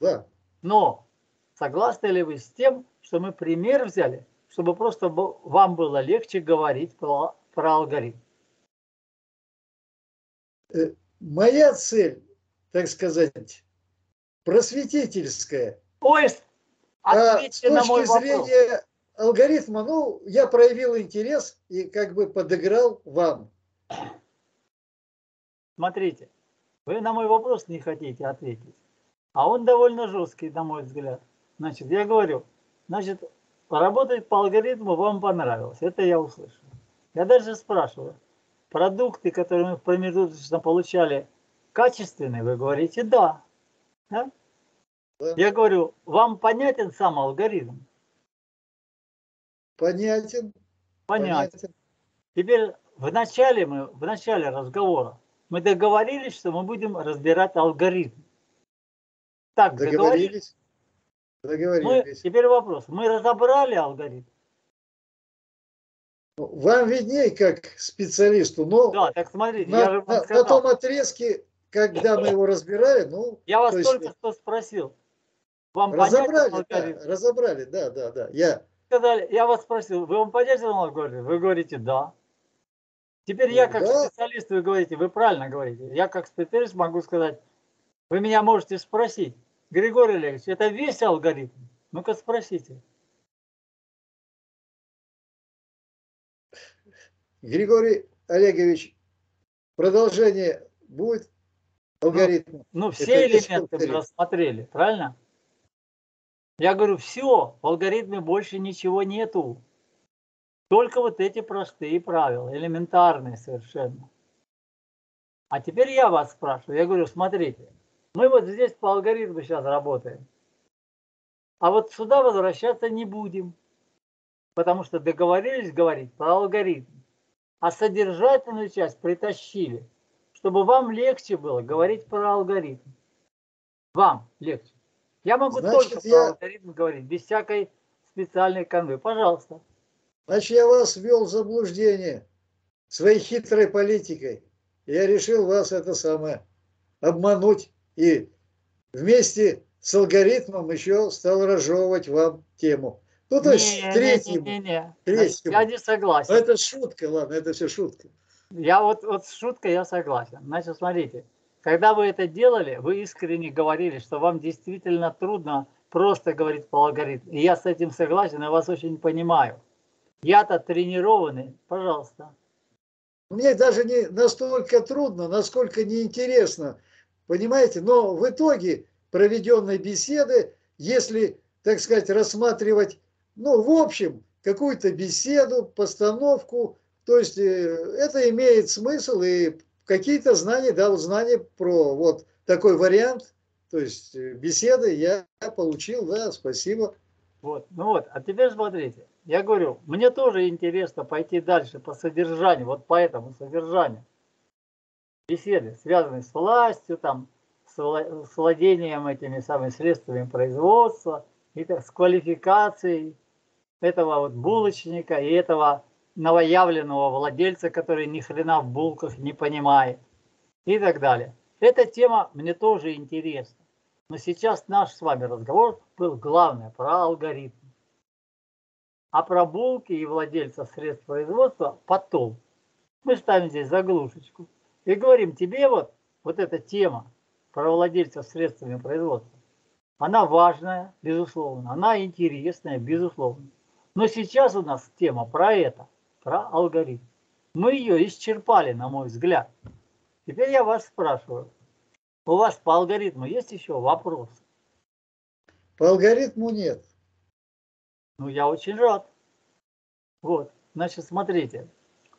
Да. Но согласны ли вы с тем, что мы пример взяли, чтобы просто вам было легче говорить про, про алгоритм? Э, моя цель, так сказать, просветительская. Ой, а с точки на мой зрения вопрос. алгоритма, ну, я проявил интерес и как бы подыграл вам. Смотрите, вы на мой вопрос не хотите ответить. А он довольно жесткий, на мой взгляд. Значит, я говорю, значит, Поработать по алгоритму вам понравилось. Это я услышал. Я даже спрашиваю, продукты, которые мы промежуточно получали, качественные? Вы говорите, да. Да? да. Я говорю, вам понятен сам алгоритм? Понятен. Понятен. понятен. Теперь в начале, мы, в начале разговора мы договорились, что мы будем разбирать алгоритм. Так, договорились? договорились? Мы, теперь вопрос. Мы разобрали алгоритм? Вам виднее, как специалисту, но да, так смотрите, на, я же на, на том отрезке, когда мы его разбирали, ну... Я вас есть, только что спросил. Вам разобрали, да, разобрали, да, да, да. Я... Сказали, я вас спросил, вы вам понятен алгоритм? Вы говорите, да. Теперь я как да. специалист, вы говорите, вы правильно говорите. Я как специалист могу сказать, вы меня можете спросить, Григорий Олегович, это весь алгоритм? Ну-ка спросите. Григорий Олегович, продолжение будет алгоритм? Ну, ну все это элементы мы рассмотрели, правильно? Я говорю, все, в алгоритме больше ничего нету. Только вот эти простые правила, элементарные совершенно. А теперь я вас спрашиваю, я говорю, смотрите, мы вот здесь по алгоритму сейчас работаем. А вот сюда возвращаться не будем. Потому что договорились говорить про алгоритм. А содержательную часть притащили, чтобы вам легче было говорить про алгоритм. Вам легче. Я могу Значит, только я... про алгоритм говорить, без всякой специальной конвы. Пожалуйста. Значит, я вас ввел в заблуждение своей хитрой политикой. Я решил вас это самое обмануть и вместе с алгоритмом еще стал разжевывать вам тему. Ну, то есть не, третьему. Не, не, не. третьему. Я не согласен. Но это шутка, ладно, это все шутка. Я вот, вот с шуткой я согласен. Значит, смотрите, когда вы это делали, вы искренне говорили, что вам действительно трудно просто говорить по алгоритму. И я с этим согласен, я вас очень понимаю. Я-то тренированный, пожалуйста. Мне даже не настолько трудно, насколько неинтересно, понимаете? Но в итоге проведенной беседы, если, так сказать, рассматривать, ну, в общем, какую-то беседу, постановку, то есть э, это имеет смысл и какие-то знания, дал знания про вот такой вариант, то есть э, беседы я получил, да, спасибо. Вот, ну вот, а теперь смотрите, я говорю, мне тоже интересно пойти дальше по содержанию, вот по этому содержанию беседы, связанные с властью, там, с владением этими самыми средствами производства, и с квалификацией этого вот булочника и этого новоявленного владельца, который ни хрена в булках не понимает и так далее. Эта тема мне тоже интересна. Но сейчас наш с вами разговор был главное про алгоритм. А про булки и владельцев средств производства потом. Мы ставим здесь заглушечку и говорим тебе вот, вот эта тема про владельцев средствами производства. Она важная, безусловно. Она интересная, безусловно. Но сейчас у нас тема про это – про алгоритм. Мы ее исчерпали, на мой взгляд. Теперь я вас спрашиваю. У вас по алгоритму есть еще вопросы? По алгоритму нет. Ну, я очень рад. Вот, значит, смотрите.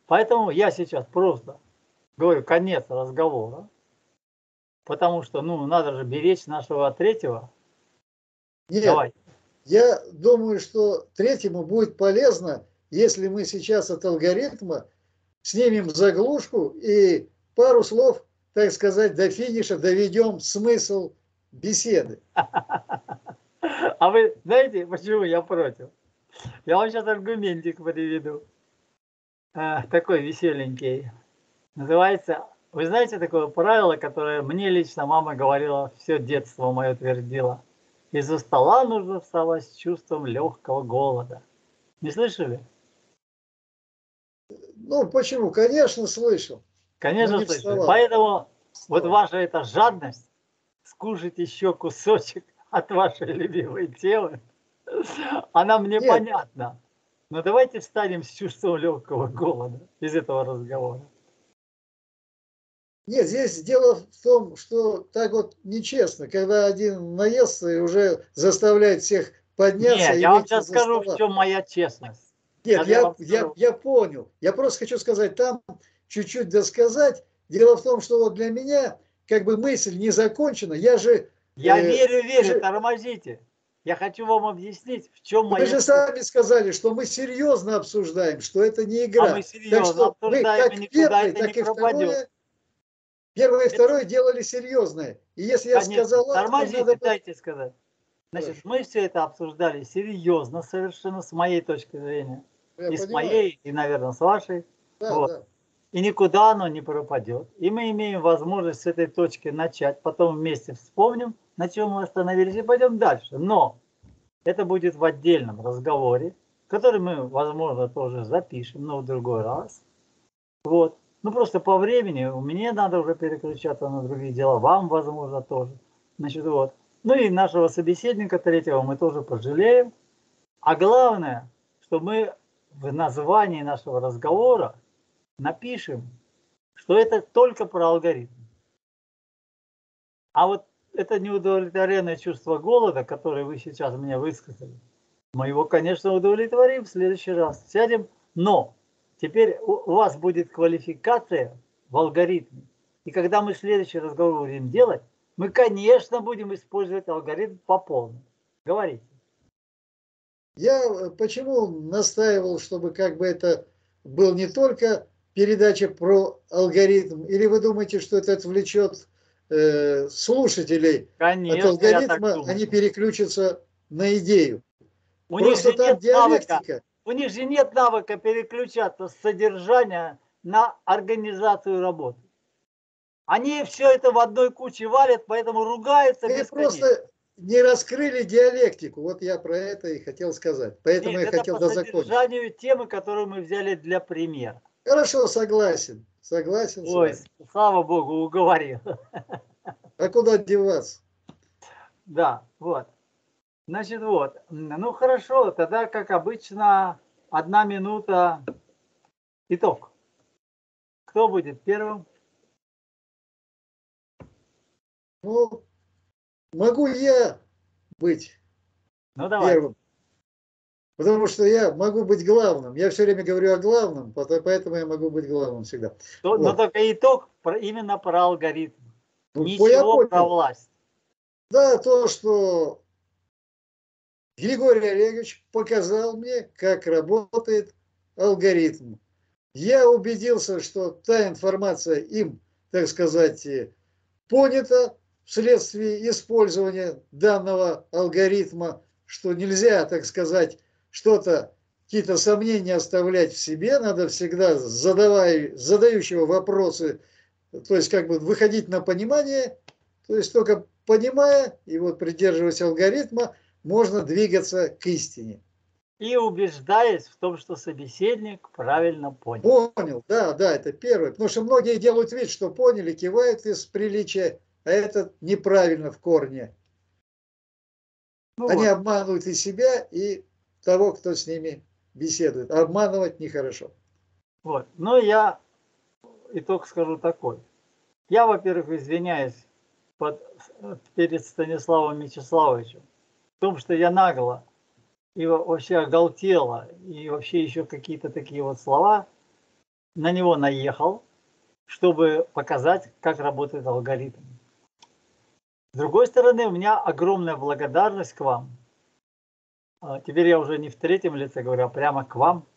Поэтому я сейчас просто говорю конец разговора. Потому что, ну, надо же беречь нашего третьего. Нет, Давай. я думаю, что третьему будет полезно если мы сейчас от алгоритма снимем заглушку и пару слов, так сказать, до финиша доведем смысл беседы. *laughs* А вы знаете, почему я против? Я вам сейчас аргументик приведу. А, такой веселенький. Называется, вы знаете такое правило, которое мне лично мама говорила, все детство мое твердила. Из-за стола нужно вставать с чувством легкого голода. Не слышали? Ну, почему? Конечно, слышал. Конечно, слышал. Поэтому вот ваша эта жадность скушать еще кусочек *laughs* от вашей любимой темы, она мне Нет. понятна. Но давайте встанем с чувством легкого голода из этого разговора. Нет, здесь дело в том, что так вот нечестно, когда один наестся и уже заставляет всех подняться. Нет, я вам сейчас скажу, в чем моя честность. Нет, я, я, я понял. Я просто хочу сказать, там чуть-чуть досказать. Дело в том, что вот для меня как бы мысль не закончена. Я же... Я э, верю, верю, же, тормозите. Я хочу вам объяснить, в чем моя... Вы же сами сказали, что мы серьезно обсуждаем, что это не игра. А мы серьезно так что обсуждаем, мы как и первое, так и пропадет. второе, первое и второе делали серьезное. И если Конечно. я сказал... Тормозите, надо... дайте сказать. Значит, мы все это обсуждали серьезно совершенно, с моей точки зрения. Я и понимаю. с моей, и, наверное, с вашей. Да, вот. да. И никуда оно не пропадет. И мы имеем возможность с этой точки начать, потом вместе вспомним, на чем мы остановились, и пойдем дальше. Но это будет в отдельном разговоре, который мы, возможно, тоже запишем, но в другой раз. Вот. Ну, просто по времени меня надо уже переключаться на другие дела, вам, возможно, тоже. Значит, вот. Ну и нашего собеседника третьего мы тоже пожалеем. А главное, что мы в названии нашего разговора напишем, что это только про алгоритм. А вот это неудовлетворенное чувство голода, которое вы сейчас мне высказали, мы его, конечно, удовлетворим в следующий раз. Сядем, но теперь у вас будет квалификация в алгоритме. И когда мы следующий разговор будем делать, мы, конечно, будем использовать алгоритм по полной. Говорите. Я э, почему настаивал, чтобы как бы это был не только передача про алгоритм, или вы думаете, что это отвлечет э, слушателей Конечно, от алгоритма, они переключатся на идею. У Просто них там диалектика. Навыка, у них же нет навыка переключаться с содержания на организацию работы. Они все это в одной куче валят, поэтому ругаются. Ты просто не раскрыли диалектику. Вот я про это и хотел сказать. Поэтому Нет, я это хотел по закончить. содержанию темы, которую мы взяли для примера. Хорошо, согласен. Согласен. Ой, слава богу, уговорил. А куда деваться? Да, вот. Значит, вот. Ну, хорошо, тогда, как обычно, одна минута итог. кто будет первым? Ну, могу я быть ну, давай. первым. Потому что я могу быть главным. Я все время говорю о главном, поэтому я могу быть главным всегда. Но, вот. но только итог именно про алгоритм. Ну, Ничего про власть. Да, то, что Григорий Олегович показал мне, как работает алгоритм. Я убедился, что та информация им, так сказать, понята вследствие использования данного алгоритма, что нельзя, так сказать, что-то, какие-то сомнения оставлять в себе, надо всегда задавая, задающего вопросы, то есть как бы выходить на понимание, то есть только понимая и вот придерживаясь алгоритма, можно двигаться к истине. И убеждаясь в том, что собеседник правильно понял. Понял, да, да, это первое. Потому что многие делают вид, что поняли, кивают из приличия, а это неправильно в корне. Ну Они вот. обманывают и себя, и того, кто с ними беседует. Обманывать нехорошо. Вот. Но я итог скажу такой. Я, во-первых, извиняюсь под, перед Станиславом Мячеславовичем в том, что я нагло и вообще оголтело, и вообще еще какие-то такие вот слова на него наехал, чтобы показать, как работает алгоритм. С другой стороны, у меня огромная благодарность к вам – а, теперь я уже не в третьем лице говорю, а прямо к вам,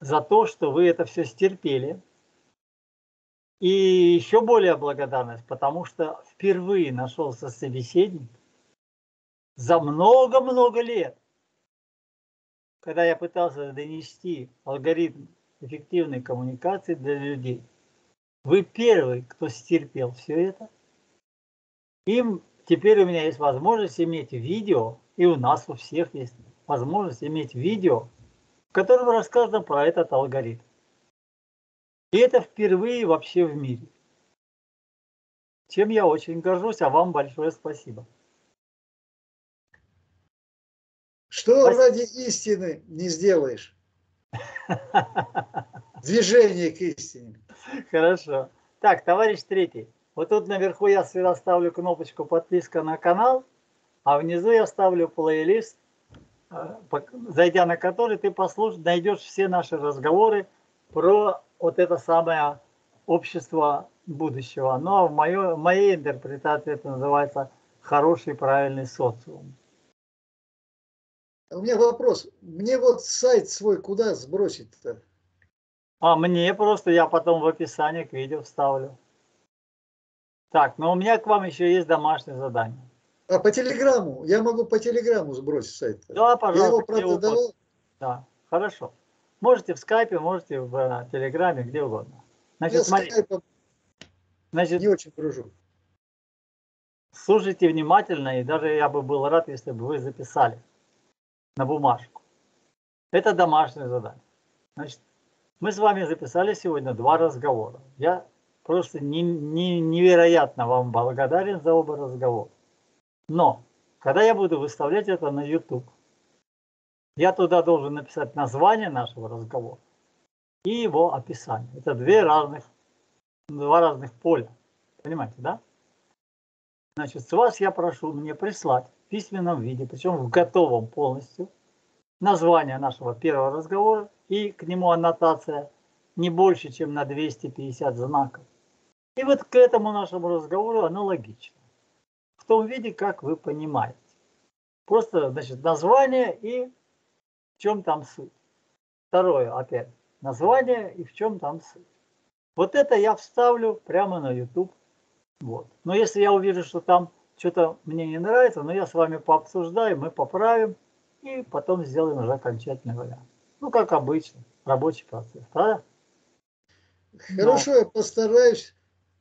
за то, что вы это все стерпели. И еще более благодарность, потому что впервые нашелся собеседник за много-много лет, когда я пытался донести алгоритм эффективной коммуникации для людей. Вы первый, кто стерпел все это. Им теперь у меня есть возможность иметь видео, и у нас у всех есть возможность иметь видео, в котором рассказано про этот алгоритм. И это впервые вообще в мире. Чем я очень горжусь, а вам большое спасибо. Что спасибо. ради истины не сделаешь? *laughs* Движение к истине. Хорошо. Так, товарищ третий. Вот тут наверху я всегда ставлю кнопочку подписка на канал. А внизу я ставлю плейлист, э, зайдя на который ты послушаешь, найдешь все наши разговоры про вот это самое общество будущего. Но в, моё, в моей интерпретации это называется хороший правильный социум. У меня вопрос. Мне вот сайт свой куда сбросить-то? А мне просто я потом в описании к видео вставлю. Так, но у меня к вам еще есть домашнее задание. А по телеграмму? Я могу по телеграмму сбросить сайт. Да, пожалуйста. Я его, правда, давал. Да, хорошо. Можете в скайпе, можете в э, телеграме, где угодно. Значит, Я смотри. Скайпом Значит, не очень дружу. Слушайте внимательно, и даже я бы был рад, если бы вы записали на бумажку. Это домашнее задание. Значит, мы с вами записали сегодня два разговора. Я просто не, не, невероятно вам благодарен за оба разговора. Но, когда я буду выставлять это на YouTube, я туда должен написать название нашего разговора и его описание. Это две разных, два разных поля. Понимаете, да? Значит, с вас я прошу мне прислать в письменном виде, причем в готовом полностью, название нашего первого разговора и к нему аннотация не больше, чем на 250 знаков. И вот к этому нашему разговору аналогично в том виде, как вы понимаете. Просто, значит, название и в чем там суть. Второе, опять, название и в чем там суть. Вот это я вставлю прямо на YouTube. Вот. Но если я увижу, что там что-то мне не нравится, но я с вами пообсуждаю, мы поправим и потом сделаем уже окончательный вариант. Ну, как обычно, рабочий процесс, правда? Хорошо, но... я постараюсь.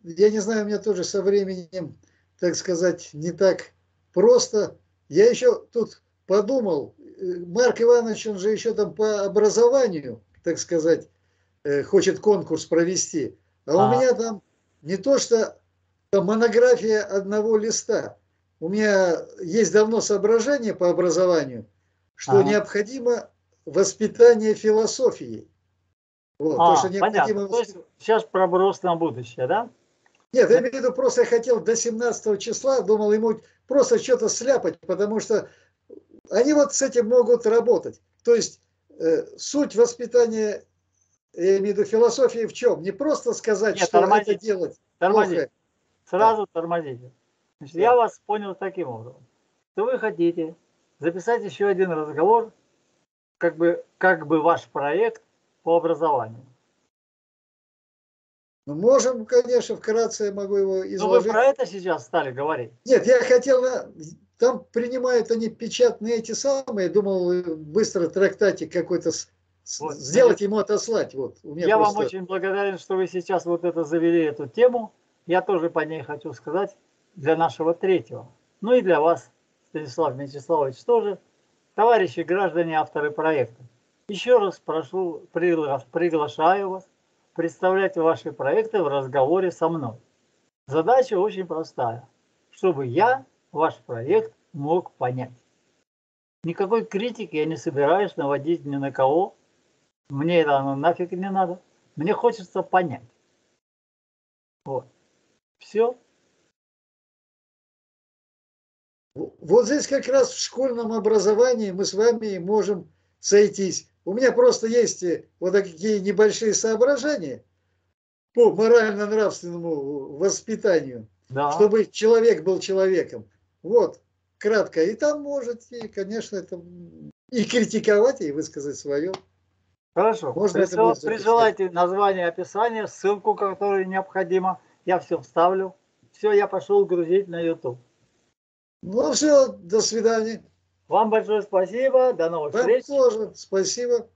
Я не знаю, у меня тоже со временем так сказать, не так просто. Я еще тут подумал, э, Марк Иванович, он же еще там по образованию, так сказать, э, хочет конкурс провести. А, а. у меня там не то, что там монография одного листа. У меня есть давно соображение по образованию, что ага. необходимо воспитание философией. Вот, а, то, что необходимо... То есть сейчас проброс на будущее, да? Нет, я имею в виду, просто я хотел до 17 числа, думал ему просто что-то сляпать, потому что они вот с этим могут работать. То есть э, суть воспитания, я имею в виду философии в чем? Не просто сказать, Нет, что тормозите, это делать тормозите. плохо. Сразу да. тормозите. Значит, да. Я вас понял таким образом, что вы хотите записать еще один разговор, как бы, как бы ваш проект по образованию. Ну, можем, конечно, вкратце я могу его изложить. Но вы про это сейчас стали говорить? Нет, я хотел, там принимают они печатные эти самые, думал, быстро трактатик какой-то вот, сделать ему отослать. Вот, у меня я просто... вам очень благодарен, что вы сейчас вот это завели, эту тему. Я тоже по ней хочу сказать для нашего третьего. Ну и для вас, Станислав Мячеславович, тоже. Товарищи граждане, авторы проекта. Еще раз прошу, приглашаю вас представлять ваши проекты в разговоре со мной. Задача очень простая, чтобы я ваш проект мог понять. Никакой критики я не собираюсь наводить ни на кого. Мне это оно нафиг не надо. Мне хочется понять. Вот. Все. Вот здесь как раз в школьном образовании мы с вами можем сойтись. У меня просто есть э, вот такие небольшие соображения по морально-нравственному воспитанию, да. чтобы человек был человеком. Вот, кратко. И там можете, конечно, это и критиковать, и высказать свое. Хорошо. Можно Присыл, это присылайте название, описание, ссылку, которую необходимо. Я все вставлю. Все, я пошел грузить на YouTube. Ну все, до свидания. Вам большое спасибо. До новых Вам встреч. тоже спасибо.